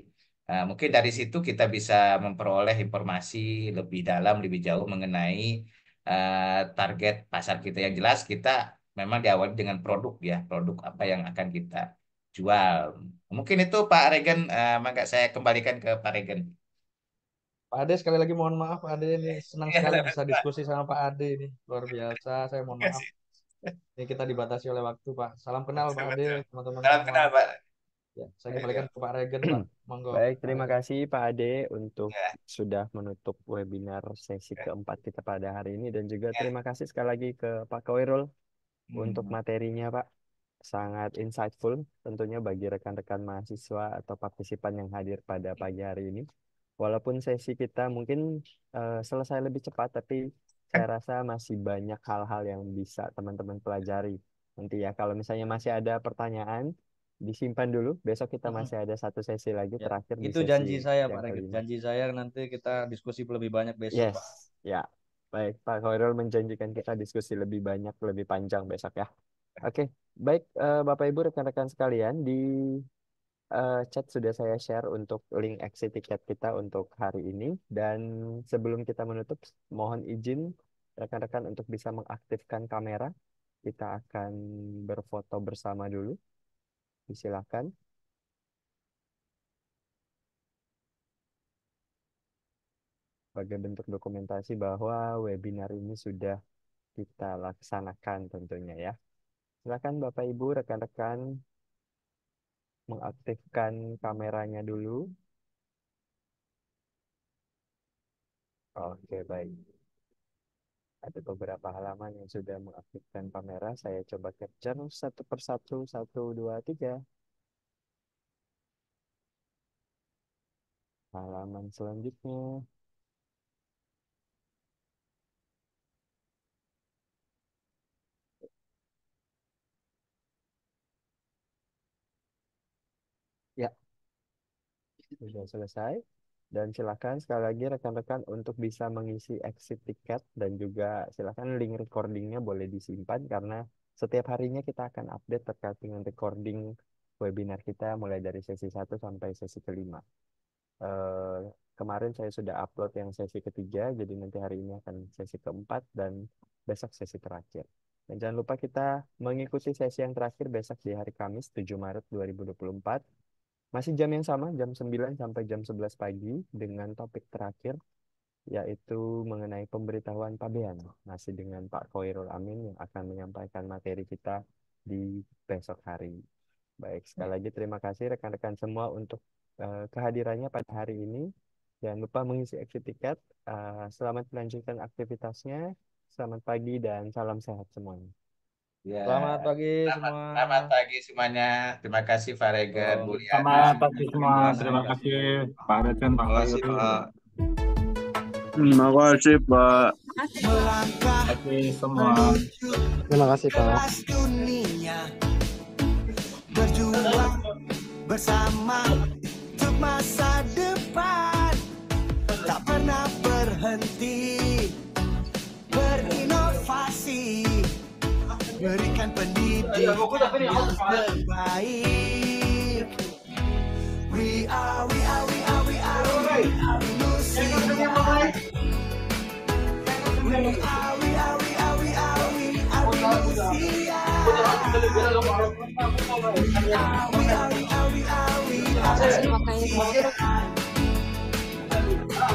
eh, mungkin dari situ kita bisa memperoleh informasi lebih dalam lebih jauh mengenai eh, target pasar kita. Yang jelas kita memang diawali dengan produk ya, produk apa yang akan kita jual. Mungkin itu Pak Regen, eh, mangga saya kembalikan ke Pak Regen. Pak Ade sekali lagi mohon maaf Pak Ade ini senang Iya, sekali bisa diskusi sama Pak Ade ini. Luar biasa saya mohon maaf. ini kita dibatasi oleh waktu Pak. Salam kenal Pak Ade teman-teman Salam kenal Pak. Ya saya kembalikan ke Pak Regen Pak monggo Baik, terima kasih Pak Ade untuk Ya, sudah menutup webinar sesi ya, keempat kita pada hari ini dan juga ya. terima kasih sekali lagi ke Pak Koirul untuk Hmm. materinya Pak. Sangat insightful tentunya bagi rekan-rekan mahasiswa atau partisipan yang hadir pada pagi hari ini. Walaupun sesi kita mungkin eh, selesai lebih cepat, tapi saya rasa masih banyak hal-hal yang bisa teman-teman pelajari. Nanti ya, kalau misalnya masih ada pertanyaan, disimpan dulu. Besok kita masih ada satu sesi lagi Ya, terakhir di itu sesi janji saya Pak kelima. Janji saya nanti kita diskusi lebih banyak besok Yes, Pak. ya. Baik, Pak Khairul menjanjikan kita diskusi lebih banyak, lebih panjang besok ya. Oke, baik eh, Bapak Ibu rekan-rekan sekalian di eh, chat sudah saya share untuk link exit tiket kita untuk hari ini dan sebelum kita menutup mohon izin rekan-rekan untuk bisa mengaktifkan kamera. Kita akan berfoto bersama dulu. Disilakan. Sebagai bentuk dokumentasi bahwa webinar ini sudah kita laksanakan tentunya ya. Silakan Bapak Ibu rekan-rekan mengaktifkan kameranya dulu. Oke, baik. Ada beberapa halaman yang sudah mengaktifkan kamera. Saya coba capture satu persatu. Satu, dua, tiga. Halaman selanjutnya. Ya, sudah selesai. Dan silakan sekali lagi rekan-rekan untuk bisa mengisi exit tiket dan juga silakan link recordingnya boleh disimpan karena setiap harinya kita akan update terkait dengan recording webinar kita mulai dari sesi 1 sampai sesi kelima. Eh, kemarin saya sudah upload yang sesi ketiga, jadi nanti hari ini akan sesi keempat dan besok sesi terakhir. Dan jangan lupa kita mengikuti sesi yang terakhir besok di hari Kamis 7 Maret 2024. Masih jam yang sama, jam 9 sampai jam 11 pagi dengan topik terakhir yaitu mengenai pemberitahuan pabean. Masih dengan Pak Koirul Amin yang akan menyampaikan materi kita di besok hari. Baik, sekali lagi terima kasih rekan-rekan semua untuk eh, kehadirannya pada hari ini. Jangan lupa mengisi exit tiket. Eh, selamat melanjutkan aktivitasnya. Selamat pagi dan salam sehat semuanya. Ya, Selamat pagi selamat, semua. selamat pagi semuanya. Terima kasih Pak Regen, Oh, Bu Liana. Selamat pagi semua. Terima Terima kasih. kasih Pak Regen, Pak Terima kasih Khairul. Pak. Terima kasih Pak. Terima kasih semua. Terima kasih Pak. kelas dunia Berjuang bersama untuk masa depan Tak pernah berhenti Berikan pendidikan yang terbaik We are, we are, we are, we are, we are Indonesia We are, we are, we are, we are, we are Indonesia We are, we are, we are, we are, we are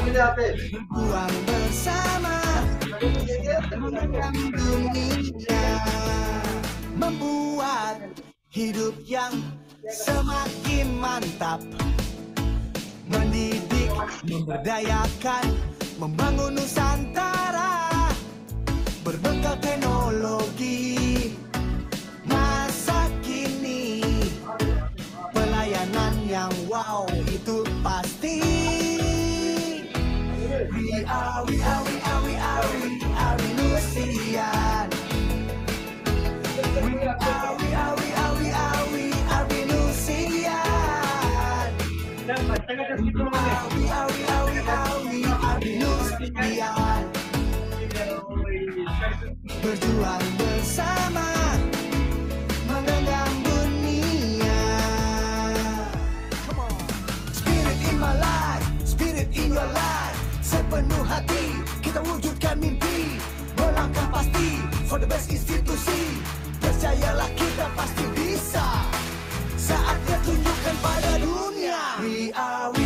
Indonesia Berjuang bersama dunia Membuat hidup yang semakin mantap. Mendidik, memberdayakan, membangun Nusantara. Berbekal teknologi. Masa kini Pelayanan yang wow Berjuang bersama Menggenggam dunia. Spirit in my life, spirit in your life. Sepenuh hati kita wujudkan mimpi. Pasti For the best institusi. Percayalah kita pasti bisa we are,